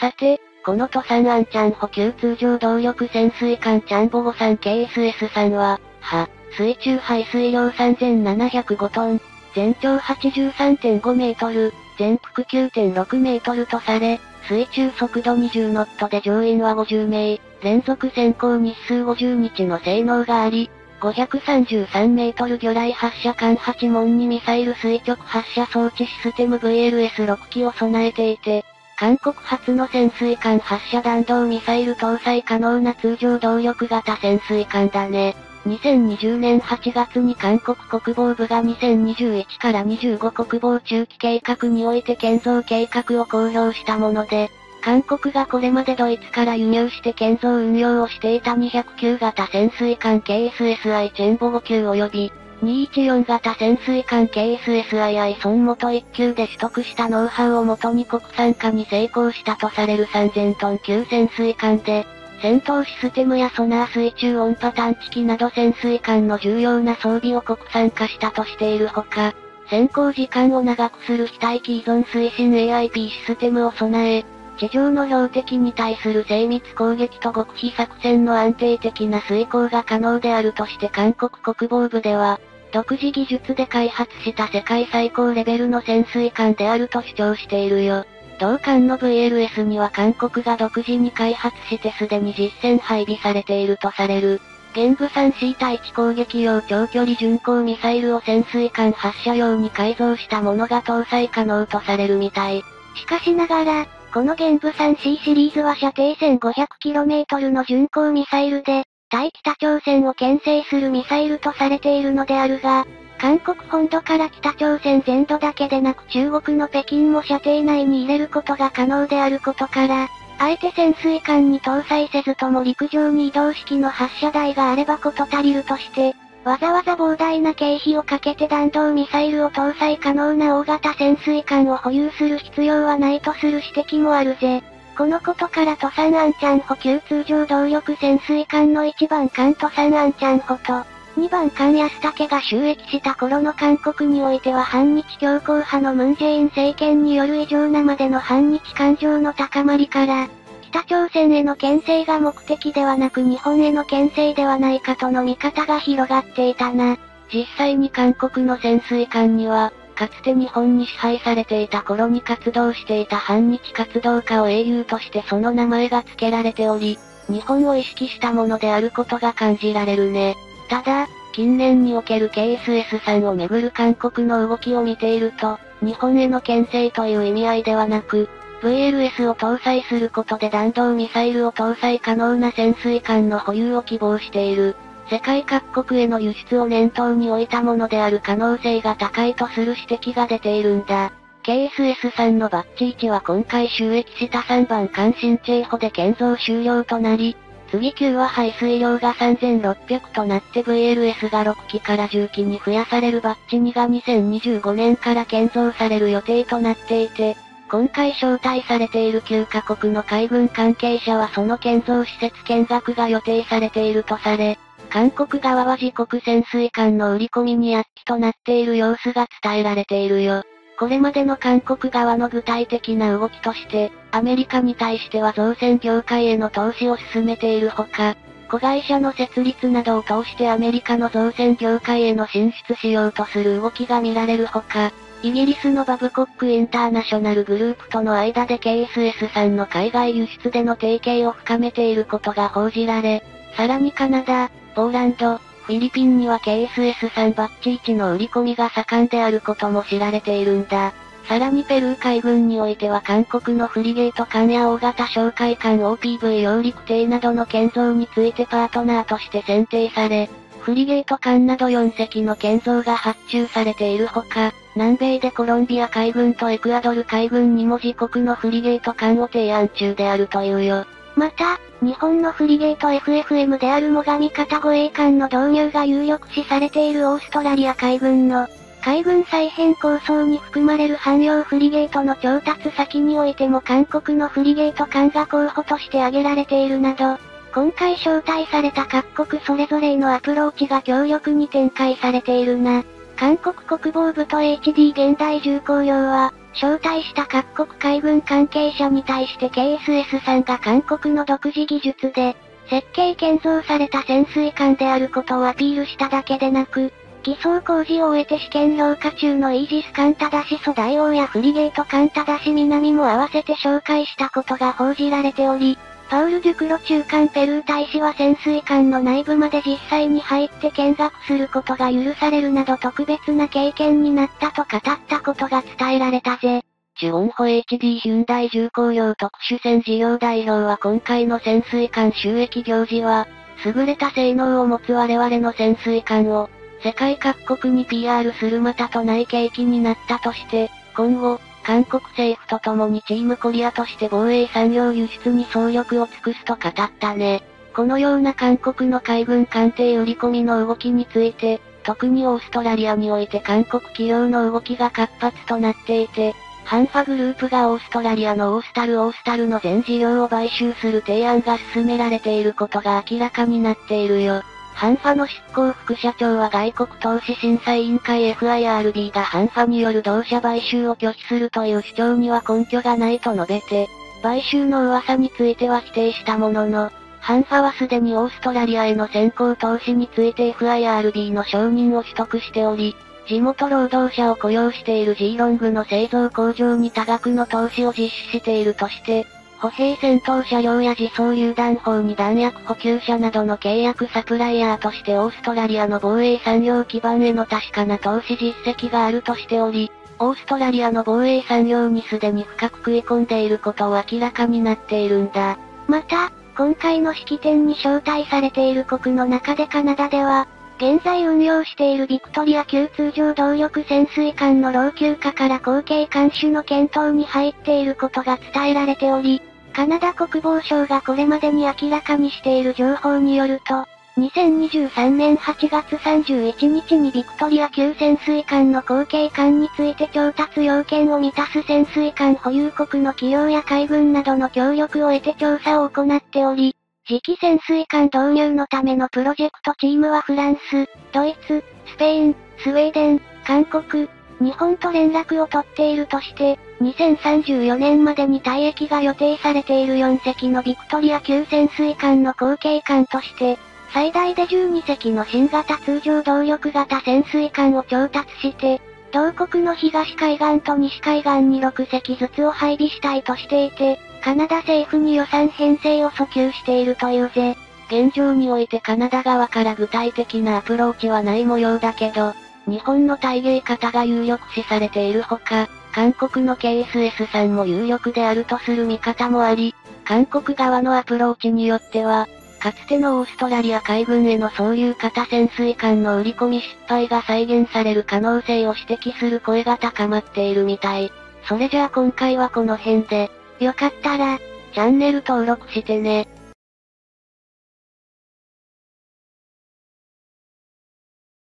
さて、このトサンアンチャン補給通常動力潜水艦チャンボゴ3 KSS3 は、は、水中排水量3705トン、全長83.5メートル、全幅9.6メートルとされ、水中速度20ノットで乗員は50名、連続潜行日数50日の性能があり、533メートル魚雷発射艦8門にミサイル垂直発射装置システム VLS6 機を備えていて、韓国初の潜水艦発射弾道ミサイル搭載可能な通常動力型潜水艦だね。2020年8月に韓国国防部が2021から25国防中期計画において建造計画を公表したもので、韓国がこれまでドイツから輸入して建造運用をしていた209型潜水艦 KSSI チェンボ5級及び、214型潜水艦 KSSII 孫元1級で取得したノウハウをもとに国産化に成功したとされる3000トン級潜水艦で、戦闘システムやソナー水中音波探知機など潜水艦の重要な装備を国産化したとしているほか、潜航時間を長くする非待機依存推進 AIP システムを備え、地上の標的に対する精密攻撃と極秘作戦の安定的な遂行が可能であるとして韓国国防部では、独自技術で開発した世界最高レベルの潜水艦であると主張しているよ。同艦の VLS には韓国が独自に開発してすでに実戦配備されているとされる。現部 3C 対地攻撃用長距離巡航ミサイルを潜水艦発射用に改造したものが搭載可能とされるみたい。しかしながら、この現部 3C シリーズは射程 1500km の巡航ミサイルで、対北朝鮮を牽制するミサイルとされているのであるが、韓国本土から北朝鮮全土だけでなく中国の北京も射程内に入れることが可能であることから、相手潜水艦に搭載せずとも陸上に移動式の発射台があればこと足りるとして、わざわざ膨大な経費をかけて弾道ミサイルを搭載可能な大型潜水艦を保有する必要はないとする指摘もあるぜ。このことからトサンアンチャンホ級通常動力潜水艦の1番艦トサンアンチャンホと、2番艦安武が収益した頃の韓国においては反日強硬派のムンジェイン政権による異常なまでの反日感情の高まりから、北朝鮮への牽制が目的ではなく日本への牽制ではないかとの見方が広がっていたな。実際に韓国の潜水艦には、かつて日本に支配されていた頃に活動していた反日活動家を英雄としてその名前が付けられており、日本を意識したものであることが感じられるね。ただ、近年における KSS さんをめぐる韓国の動きを見ていると、日本への牽制という意味合いではなく、VLS を搭載することで弾道ミサイルを搭載可能な潜水艦の保有を希望している。世界各国への輸出を念頭に置いたものである可能性が高いとする指摘が出ているんだ。KSS さんのバッチ位置は今回収益した3番艦新チェイホで建造終了となり、次級は排水量が3600となって VLS が6機から10機に増やされるバッチ2が2025年から建造される予定となっていて、今回招待されている9カ国の海軍関係者はその建造施設見学が予定されているとされ、韓国側は自国潜水艦の売り込みに躍起となっている様子が伝えられているよ。これまでの韓国側の具体的な動きとして、アメリカに対しては造船業界への投資を進めているほか、子会社の設立などを通してアメリカの造船業界への進出しようとする動きが見られるほか、イギリスのバブコックインターナショナルグループとの間で KSS さんの海外輸出での提携を深めていることが報じられ、さらにカナダ、ポーランド、フィリピンには KSS さんバッチ1の売り込みが盛んであることも知られているんだ。さらにペルー海軍においては韓国のフリゲート艦や大型哨戒艦 OPV 揚陸艇などの建造についてパートナーとして選定され、フリゲート艦など4隻の建造が発注されているほか、南米でコロンビア海軍とエクアドル海軍にも自国のフリゲート艦を提案中であるというよ。また、日本のフリゲート FFM である最上方護衛艦の導入が有力視されているオーストラリア海軍の海軍再編構想に含まれる汎用フリゲートの調達先においても韓国のフリゲート艦が候補として挙げられているなど、今回招待された各国それぞれのアプローチが強力に展開されているな。韓国国防部と HD 現代重工業は、招待した各国海軍関係者に対して KSS さんが韓国の独自技術で、設計建造された潜水艦であることをアピールしただけでなく、偽装工事を終えて試験評価中のイージス艦ただし粗大王やフリゲート艦ただし南も合わせて紹介したことが報じられており、パウル・デュクロ中間ペルー大使は潜水艦の内部まで実際に入って見学することが許されるなど特別な経験になったと語ったことが伝えられたぜ。ジュオンホ HD ヒュンダイ重工業特殊船事業代表は今回の潜水艦収益行事は、優れた性能を持つ我々の潜水艦を、世界各国に PR するまたとない契機になったとして、今後、韓国政府と共にチームコリアとして防衛産業輸出に総力を尽くすと語ったね。このような韓国の海軍艦艇売り込みの動きについて、特にオーストラリアにおいて韓国企業の動きが活発となっていて、ハンファグループがオーストラリアのオースタルオースタルの全事業を買収する提案が進められていることが明らかになっているよ。ハンファの執行副社長は外国投資審査委員会 FIRB がハンファによる同社買収を拒否するという主張には根拠がないと述べて、買収の噂については否定したものの、ハンファはすでにオーストラリアへの先行投資について FIRB の承認を取得しており、地元労働者を雇用している G ロングの製造工場に多額の投資を実施しているとして、歩兵戦闘車両や自走榴弾砲に弾薬補給車などの契約サプライヤーとしてオーストラリアの防衛産業基盤への確かな投資実績があるとしており、オーストラリアの防衛産業にすでに深く食い込んでいることを明らかになっているんだ。また、今回の式典に招待されている国の中でカナダでは、現在運用しているビクトリア級通常動力潜水艦の老朽化から後継艦種の検討に入っていることが伝えられており、カナダ国防省がこれまでに明らかにしている情報によると、2023年8月31日にビクトリア級潜水艦の後継艦について調達要件を満たす潜水艦保有国の企業や海軍などの協力を得て調査を行っており、次期潜水艦導入のためのプロジェクトチームはフランス、ドイツ、スペイン、スウェーデン、韓国、日本と連絡を取っているとして、2034年までに退役が予定されている4隻のビクトリア級潜水艦の後継艦として、最大で12隻の新型通常動力型潜水艦を調達して、同国の東海岸と西海岸に6隻ずつを配備したいとしていて、カナダ政府に予算編成を訴求しているというぜ。現状においてカナダ側から具体的なアプローチはない模様だけど、日本の対芸方が有力視されているほか、韓国の KSS さんも有力であるとする見方もあり、韓国側のアプローチによっては、かつてのオーストラリア海軍への総流型潜水艦の売り込み失敗が再現される可能性を指摘する声が高まっているみたい。それじゃあ今回はこの辺で、よかったら、チャンネル登録してね。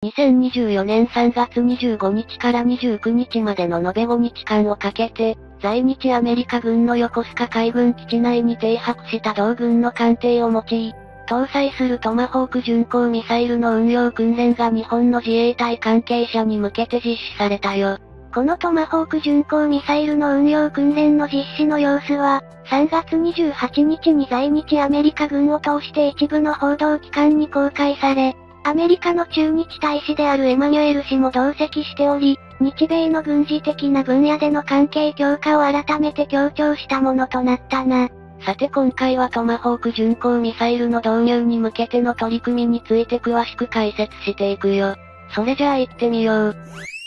2024年3月25日から29日までの延べ5日間をかけて、在日アメリカ軍の横須賀海軍基地内に停泊した同軍の艦艇を用い、搭載するトマホーク巡航ミサイルの運用訓練が日本の自衛隊関係者に向けて実施されたよ。このトマホーク巡航ミサイルの運用訓練の実施の様子は、3月28日に在日アメリカ軍を通して一部の報道機関に公開され、アメリカの駐日大使であるエマニュエル氏も同席しており、日米の軍事的な分野での関係強化を改めて強調したものとなったな。さて今回はトマホーク巡航ミサイルの導入に向けての取り組みについて詳しく解説していくよ。それじゃあ行ってみよう。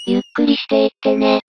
ゆっくりしていってね。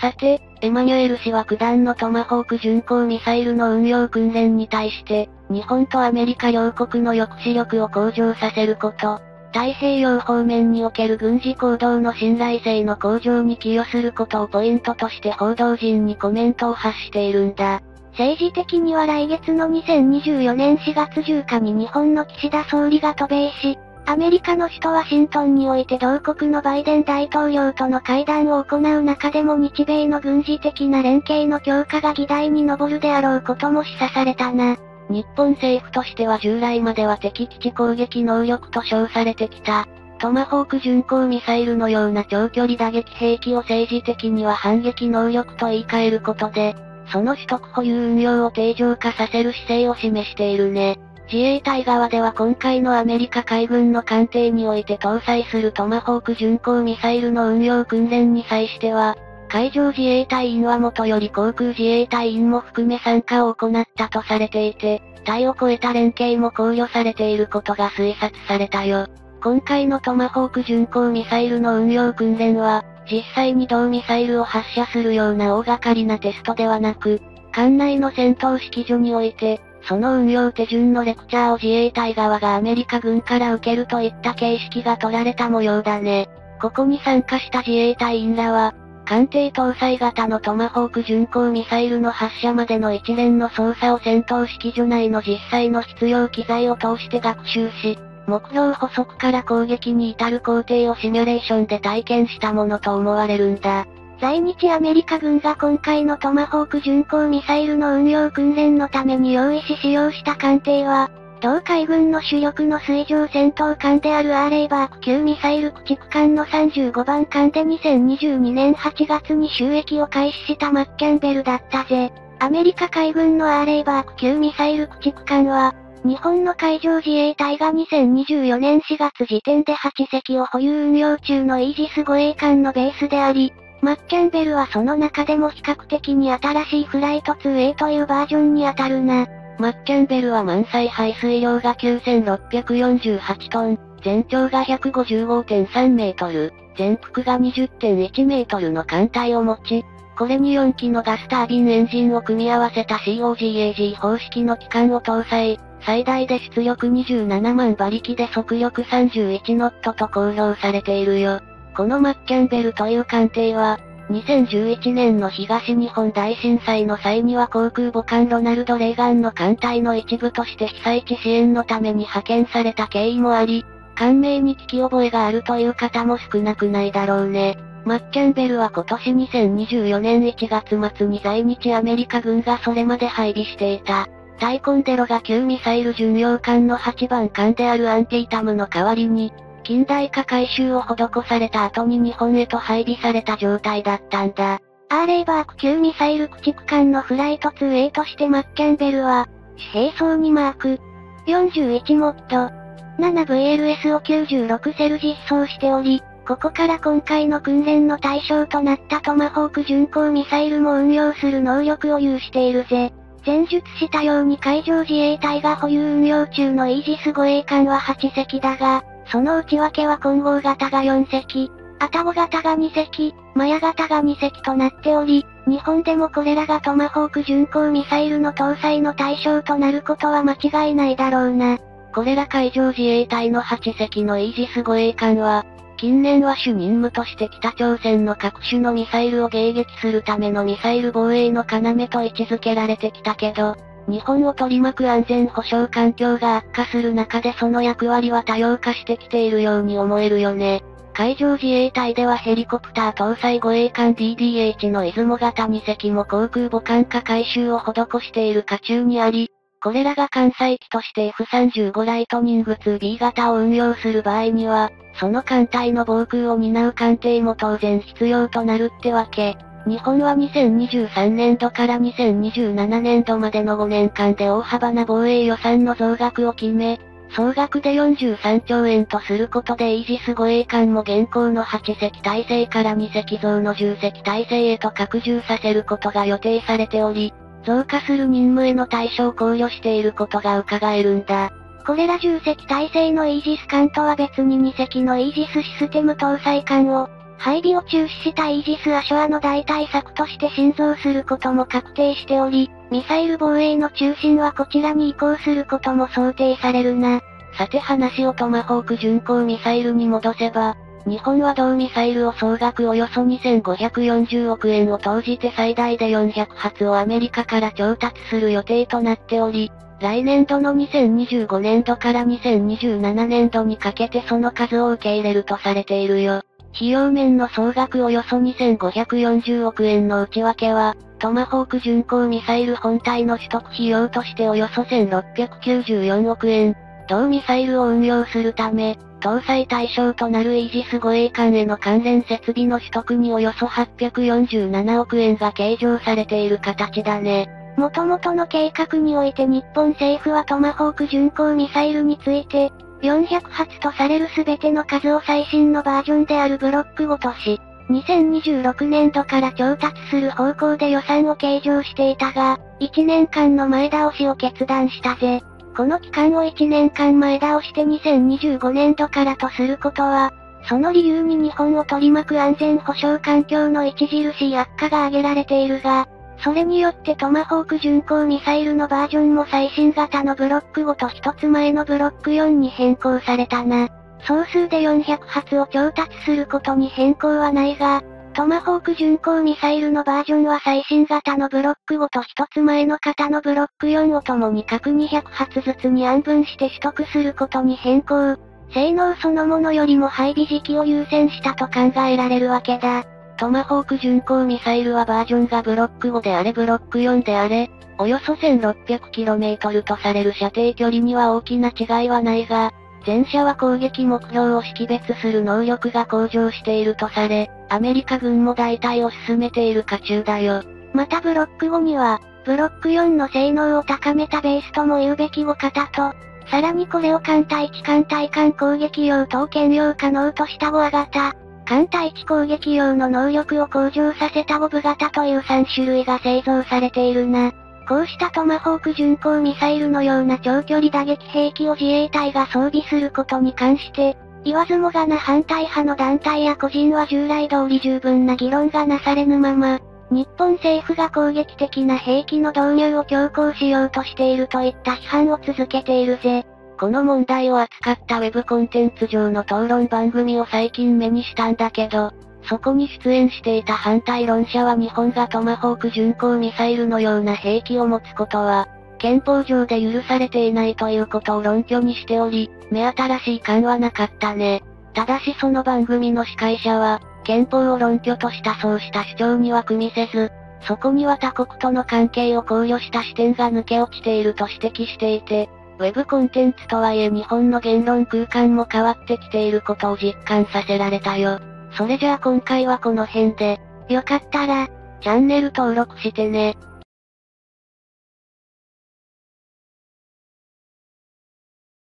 さて、エマニュエル氏は九段のトマホーク巡航ミサイルの運用訓練に対して、日本とアメリカ両国の抑止力を向上させること、太平洋方面における軍事行動の信頼性の向上に寄与することをポイントとして報道陣にコメントを発しているんだ。政治的には来月の2024年4月10日に日本の岸田総理が渡米し、アメリカの首都ワシントンにおいて同国のバイデン大統領との会談を行う中でも日米の軍事的な連携の強化が議題に上るであろうことも示唆されたな。日本政府としては従来までは敵基地攻撃能力と称されてきた、トマホーク巡航ミサイルのような長距離打撃兵器を政治的には反撃能力と言い換えることで、その取得保有運用を定常化させる姿勢を示しているね。自衛隊側では今回のアメリカ海軍の艦艇において搭載するトマホーク巡航ミサイルの運用訓練に際しては、海上自衛隊員はもとより航空自衛隊員も含め参加を行ったとされていて、隊を超えた連携も考慮されていることが推察されたよ。今回のトマホーク巡航ミサイルの運用訓練は、実際に同ミサイルを発射するような大掛かりなテストではなく、艦内の戦闘指揮所において、その運用手順のレクチャーを自衛隊側がアメリカ軍から受けるといった形式が取られた模様だね。ここに参加した自衛隊員らは、艦艇搭載型のトマホーク巡航ミサイルの発射までの一連の操作を戦闘指揮所内の実際の必要機材を通して学習し、目標補足から攻撃に至る工程をシミュレーションで体験したものと思われるんだ。在日アメリカ軍が今回のトマホーク巡航ミサイルの運用訓練のために用意し使用した艦艇は、同海軍の主力の水上戦闘艦であるアーレイバーク級ミサイル駆逐艦の35番艦で2022年8月に収益を開始したマッキャンベルだったぜ。アメリカ海軍のアーレイバーク級ミサイル駆逐艦は、日本の海上自衛隊が2024年4月時点で8隻を保有運用中のイージス護衛艦のベースであり、マッキャンベルはその中でも比較的に新しいフライト 2A というバージョンに当たるな。マッキャンベルは満載排水量が9648トン、全長が155.3メートル、全幅が20.1メートルの艦隊を持ち、これに4機のガスタービンエンジンを組み合わせた COGAG 方式の機関を搭載、最大で出力27万馬力で速力31ノットと公表されているよ。このマッキャンベルという艦艇は、2011年の東日本大震災の際には航空母艦ロナルド・レーガンの艦隊の一部として被災地支援のために派遣された経緯もあり、艦名に聞き覚えがあるという方も少なくないだろうね。マッキャンベルは今年2024年1月末に在日アメリカ軍がそれまで配備していた、タイコンデロが旧ミサイル巡洋艦の8番艦であるアンティータムの代わりに、近代化改修を施された後に日本へと配備された状態だったんだ。アーレイバーク級ミサイル駆逐艦のフライト 2A としてマッキャンベルは、兵装にマーク、41モッド、7VLS を96セル実装しており、ここから今回の訓練の対象となったトマホーク巡航ミサイルも運用する能力を有しているぜ。前述したように海上自衛隊が保有運用中のイージス護衛艦は8隻だが、その内訳は混合型が4隻、アタゴ型が2隻、マヤ型が2隻となっており、日本でもこれらがトマホーク巡航ミサイルの搭載の対象となることは間違いないだろうな。これら海上自衛隊の8隻のイージス護衛艦は、近年は主任務として北朝鮮の各種のミサイルを迎撃するためのミサイル防衛の要と位置づけられてきたけど、日本を取り巻く安全保障環境が悪化する中でその役割は多様化してきているように思えるよね。海上自衛隊ではヘリコプター搭載護衛艦 DDH の出雲型2隻も航空母艦化改修を施している渦中にあり、これらが艦載機として F35 ライトニング 2B 型を運用する場合には、その艦隊の防空を担う艦艇も当然必要となるってわけ。日本は2023年度から2027年度までの5年間で大幅な防衛予算の増額を決め、総額で43兆円とすることでイージス護衛艦も現行の8隻体制から2隻増の10隻体制へと拡充させることが予定されており、増加する任務への対象を考慮していることが伺えるんだ。これら10隻体制のイージス艦とは別に2隻のイージスシステム搭載艦を、配備を中止したイージス・アショアの代替策として新造することも確定しており、ミサイル防衛の中心はこちらに移行することも想定されるな。さて話をトマホーク巡航ミサイルに戻せば、日本は同ミサイルを総額およそ2540億円を投じて最大で400発をアメリカから調達する予定となっており、来年度の2025年度から2027年度にかけてその数を受け入れるとされているよ。費用面の総額およそ2540億円の内訳は、トマホーク巡航ミサイル本体の取得費用としておよそ1694億円、同ミサイルを運用するため、搭載対象となるイージス護衛艦への関連設備の取得におよそ847億円が計上されている形だね。元々の計画において日本政府はトマホーク巡航ミサイルについて、400発とされる全ての数を最新のバージョンであるブロックごとし、2026年度から調達する方向で予算を計上していたが、1年間の前倒しを決断したぜ。この期間を1年間前倒して2025年度からとすることは、その理由に日本を取り巻く安全保障環境の著しい悪化が挙げられているが、それによってトマホーク巡航ミサイルのバージョンも最新型のブロック5と一つ前のブロック4に変更されたな。総数で400発を調達することに変更はないが、トマホーク巡航ミサイルのバージョンは最新型のブロック5と一つ前の型のブロック4をともに各200発ずつに安分して取得することに変更。性能そのものよりも配備時期を優先したと考えられるわけだ。トマホーク巡航ミサイルはバージョンがブロック5であれブロック4であれ、およそ 1600km とされる射程距離には大きな違いはないが、前者は攻撃目標を識別する能力が向上しているとされ、アメリカ軍も代替を進めている渦中だよ。またブロック5には、ブロック4の性能を高めたベースとも言うべき5型と、さらにこれを艦隊地艦隊艦攻撃用等兼用可能とした5型、艦隊地攻撃用の能力を向上させた5部型という3種類が製造されているな。こうしたトマホーク巡航ミサイルのような長距離打撃兵器を自衛隊が装備することに関して、言わずもがな反対派の団体や個人は従来通り十分な議論がなされぬまま、日本政府が攻撃的な兵器の導入を強行しようとしているといった批判を続けているぜ。この問題を扱ったウェブコンテンツ上の討論番組を最近目にしたんだけど、そこに出演していた反対論者は日本がトマホーク巡航ミサイルのような兵器を持つことは、憲法上で許されていないということを論拠にしており、目新しい感はなかったね。ただしその番組の司会者は、憲法を論拠としたそうした主張には組みせず、そこには他国との関係を考慮した視点が抜け落ちていると指摘していて、ウェブコンテンツとはいえ日本の言論空間も変わってきていることを実感させられたよ。それじゃあ今回はこの辺で、よかったら、チャンネル登録してね。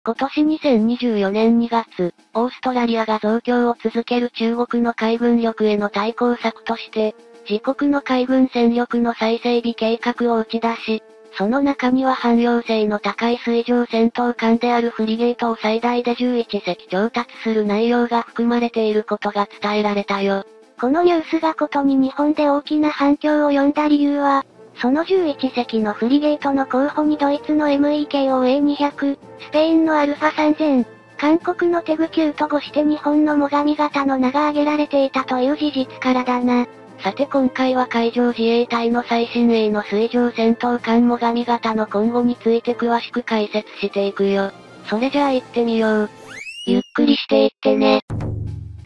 今年2024年2月、オーストラリアが増強を続ける中国の海軍力への対抗策として、自国の海軍戦力の再整備計画を打ち出し、その中には汎用性の高い水上戦闘艦であるフリゲートを最大で11隻調達する内容が含まれていることが伝えられたよ。このニュースがことに日本で大きな反響を呼んだ理由は、その11隻のフリゲートの候補にドイツの MEKOA200、スペインのアルファ3000、韓国のテグ級とごして日本の最上型の名が挙げられていたという事実からだな。さて今回は海上自衛隊の最新鋭の水上戦闘艦最上型の今後について詳しく解説していくよ。それじゃあ行ってみよう。ゆっくりしていってね。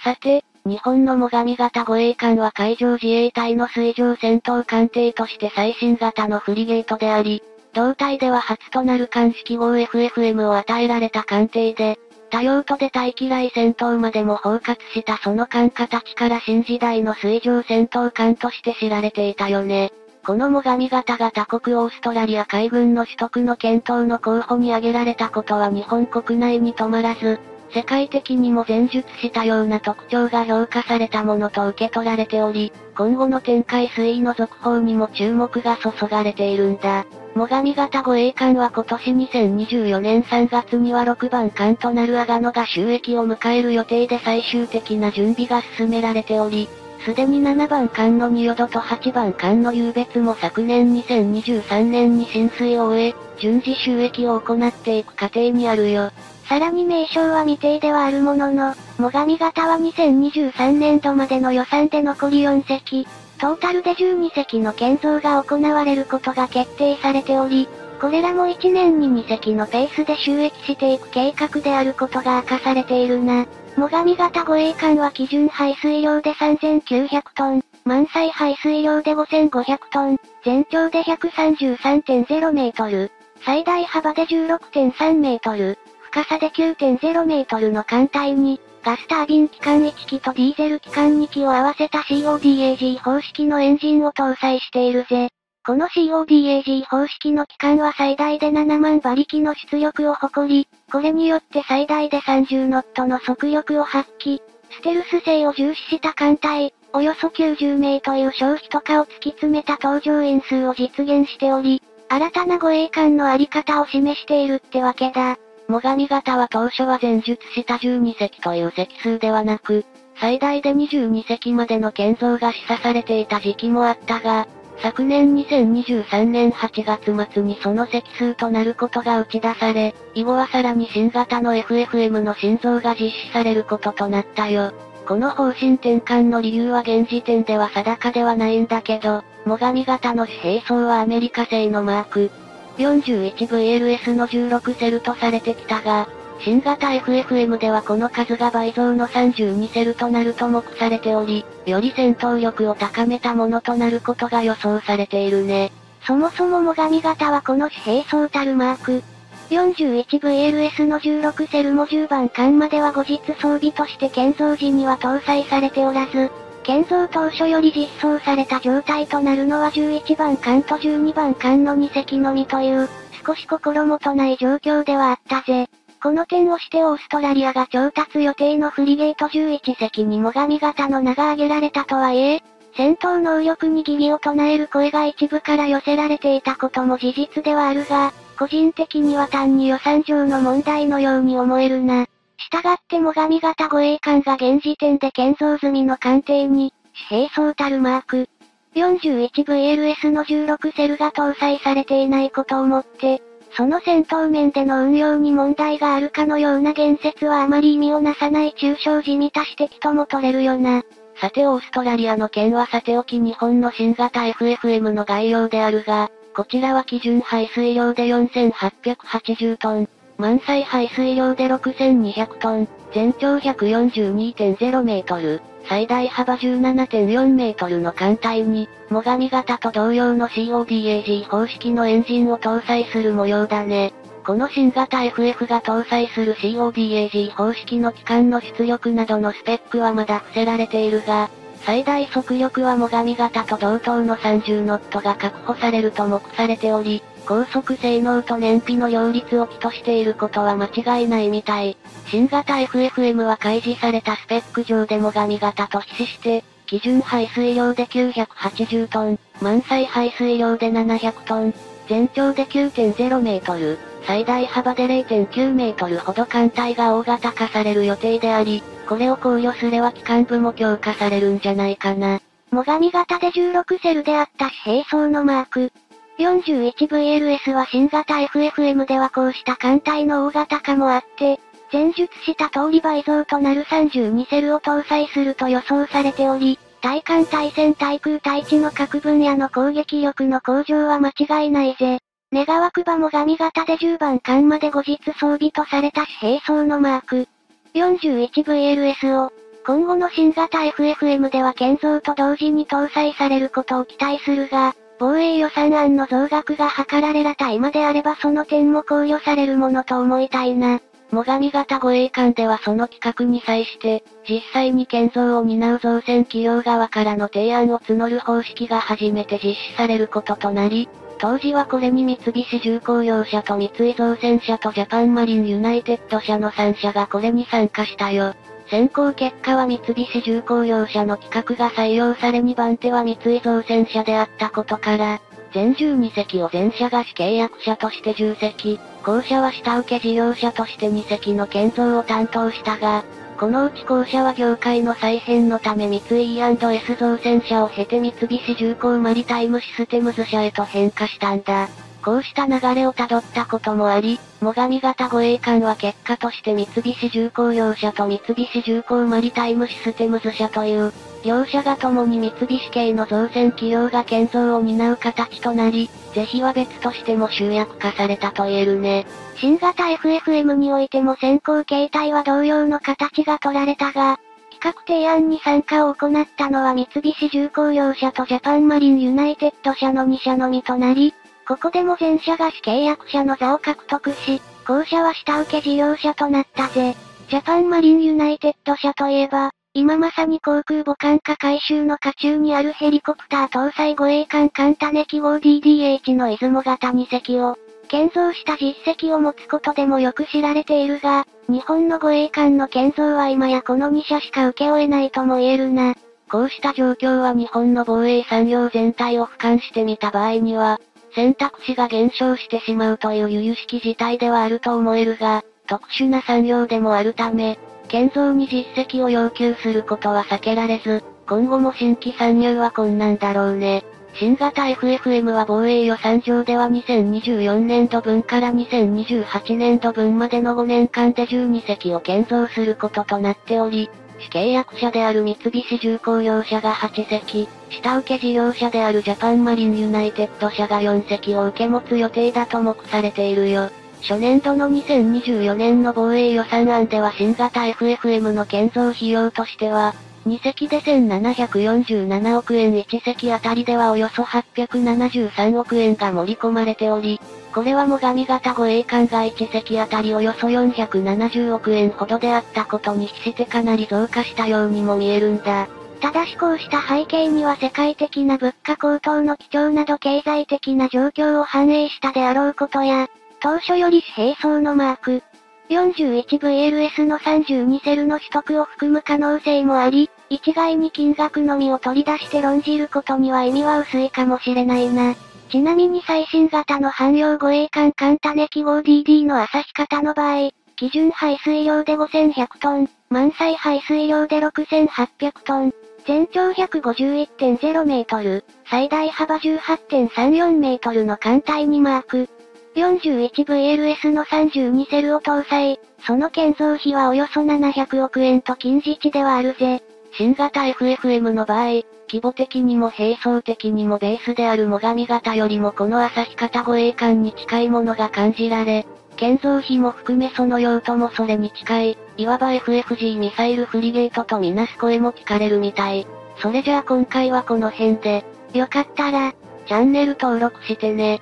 さて、日本の最上型護衛艦は海上自衛隊の水上戦闘艦艇として最新型のフリゲートであり、同体では初となる艦式号 FFM を与えられた艦艇で、多用途で大嫌い戦闘までも包括したその艦形から新時代の水上戦闘艦として知られていたよね。この最上型が他国オーストラリア海軍の取得の検討の候補に挙げられたことは日本国内に止まらず、世界的にも前述したような特徴が評価されたものと受け取られており、今後の展開推移の続報にも注目が注がれているんだ。最上型護衛艦は今年2024年3月には6番艦となる阿賀野が収益を迎える予定で最終的な準備が進められており、すでに7番艦の仁淀と8番艦の優別も昨年2023年に浸水を終え、順次収益を行っていく過程にあるよ。さらに名称は未定ではあるものの、最上型は2023年度までの予算で残り4隻、トータルで12隻の建造が行われることが決定されており、これらも1年に2隻のペースで収益していく計画であることが明かされているな。最上型護衛艦は基準排水量で3900トン、満載排水量で5500トン、全長で133.0メートル、最大幅で16.3メートル、深さで9.0メートルの艦隊に、ガスタービン機関1機とディーゼル機関2機を合わせた CODAG 方式のエンジンを搭載しているぜ。この CODAG 方式の機関は最大で7万馬力の出力を誇り、これによって最大で30ノットの速力を発揮。ステルス性を重視した艦隊、およそ90名という消費とかを突き詰めた搭乗員数を実現しており、新たな護衛艦のあり方を示しているってわけだ。最上型は当初は前述した12隻という隻数ではなく、最大で22隻までの建造が示唆されていた時期もあったが、昨年2023年8月末にその隻数となることが打ち出され、以後はさらに新型の FFM の新造が実施されることとなったよ。この方針転換の理由は現時点では定かではないんだけど、最上型の紙幣層はアメリカ製のマーク。41VLS の16セルとされてきたが、新型 FFM ではこの数が倍増の32セルとなると目されており、より戦闘力を高めたものとなることが予想されているね。そもそも最上型はこの紙幣層たるマーク。41VLS の16セルも10番艦までは後日装備として建造時には搭載されておらず、建造当初より実装された状態となるのは11番艦と12番艦の2隻のみという、少し心もとない状況ではあったぜ。この点をしてオーストラリアが調達予定のフリゲート11隻に最上型の名が挙げられたとはいえ、戦闘能力に疑義を唱える声が一部から寄せられていたことも事実ではあるが、個人的には単に予算上の問題のように思えるな。従って最上型護衛艦が現時点で建造済みの艦艇に、紙幣装たるマーク。41VLS の16セルが搭載されていないことをもって、その戦闘面での運用に問題があるかのような言説はあまり意味をなさない抽象じみた指摘とも取れるよな。さてオーストラリアの件はさておき日本の新型 FFM の概要であるが、こちらは基準排水量で4880トン、満載排水量で6200トン、全長142.0メートル、最大幅17.4メートルの艦隊に、最上型と同様の CODAG 方式のエンジンを搭載する模様だね。この新型 FF が搭載する CODAG 方式の機関の出力などのスペックはまだ伏せられているが、最大速力は最上型と同等の30ノットが確保されると目されており、高速性能と燃費の両立を期としていることは間違いないみたい。新型 FFM は開示されたスペック上で最上型と比視して、基準排水量で980トン、満載排水量で700トン、全長で9.0メートル、最大幅で0.9メートルほど艦隊が大型化される予定であり、これを考慮すれば機関部も強化されるんじゃないかな。最上型で16セルであった紙幣層のマーク。41VLS は新型 FFM ではこうした艦隊の大型化もあって、前述した通り倍増となる32セルを搭載すると予想されており、対艦対戦対空対地の各分野の攻撃力の向上は間違いないぜ。願わくばも神型で10番艦まで後日装備とされた紙幣層のマーク。41VLS を、今後の新型 FFM では建造と同時に搭載されることを期待するが、防衛予算案の増額が図られらた今であればその点も考慮されるものと思いたいな。最上型護衛艦ではその企画に際して、実際に建造を担う造船企業側からの提案を募る方式が初めて実施されることとなり、当時はこれに三菱重工業社と三井造船社とジャパンマリンユナイテッド社の3社がこれに参加したよ。選考結果は三菱重工業社の企画が採用され2番手は三井造船社であったことから、全12隻を前者が主契約者として10隻、後者は下請け事業者として2隻の建造を担当したが、このうち後者は業界の再編のため三井 E&S 造船社を経て三菱重工マリタイムシステムズ社へと変化したんだ。こうした流れをたどったこともあり、最上型護衛艦は結果として三菱重工業者と三菱重工マリタイムシステムズ社という、両者が共に三菱系の造船企業が建造を担う形となり、是非は別としても集約化されたと言えるね。新型 FFM においても選考形態は同様の形が取られたが、企画提案に参加を行ったのは三菱重工業社とジャパンマリンユナイテッド社の2社のみとなり、ここでも前者が主契約者の座を獲得し、後者は下請け事業者となったぜ。ジャパンマリンユナイテッド社といえば、今まさに航空母艦化改修の渦中にあるヘリコプター搭載護衛艦艦種記号 DDH のいずも型2隻を、建造した実績を持つことでもよく知られているが、日本の護衛艦の建造は今やこの2社しか請け負えないとも言えるな。こうした状況は日本の防衛産業全体を俯瞰してみた場合には、選択肢が減少してしまうという由々しき事態ではあると思えるが、特殊な産業でもあるため、建造に実績を要求することは避けられず、今後も新規参入は困難だろうね。新型 FFM は防衛予算上では2024年度分から2028年度分までの5年間で12隻を建造することとなっており、主契約者である三菱重工業社が8隻、下請け事業者であるジャパンマリンユナイテッド社が4隻を受け持つ予定だと目されているよ。初年度の2024年の防衛予算案では新型 FFM の建造費用としては、2隻で1747億円1隻あたりではおよそ873億円が盛り込まれており、これは最上型護衛艦が1隻あたりおよそ470億円ほどであったことに比してかなり増加したようにも見えるんだ。ただしこうした背景には世界的な物価高騰の基調など経済的な状況を反映したであろうことや、当初より紙幣層のマーク、41VLS の32セルの取得を含む可能性もあり、一概に金額のみを取り出して論じることには意味は薄いかもしれないな。ちなみに最新型の汎用護衛艦艦種記号 DD の朝日型の場合、基準排水量で5100トン、満載排水量で6800トン、全長151.0メートル、最大幅18.34メートルの艦隊にマーク。41VLS の32セルを搭載、その建造費はおよそ700億円と近似値ではあるぜ。新型 FFM の場合、規模的にも並走的にもベースである最上型よりもこの旭方護衛艦に近いものが感じられ、建造費も含めその用途もそれに近い、いわば FFG ミサイルフリゲートとみなす声も聞かれるみたい。それじゃあ今回はこの辺で、よかったら、チャンネル登録してね。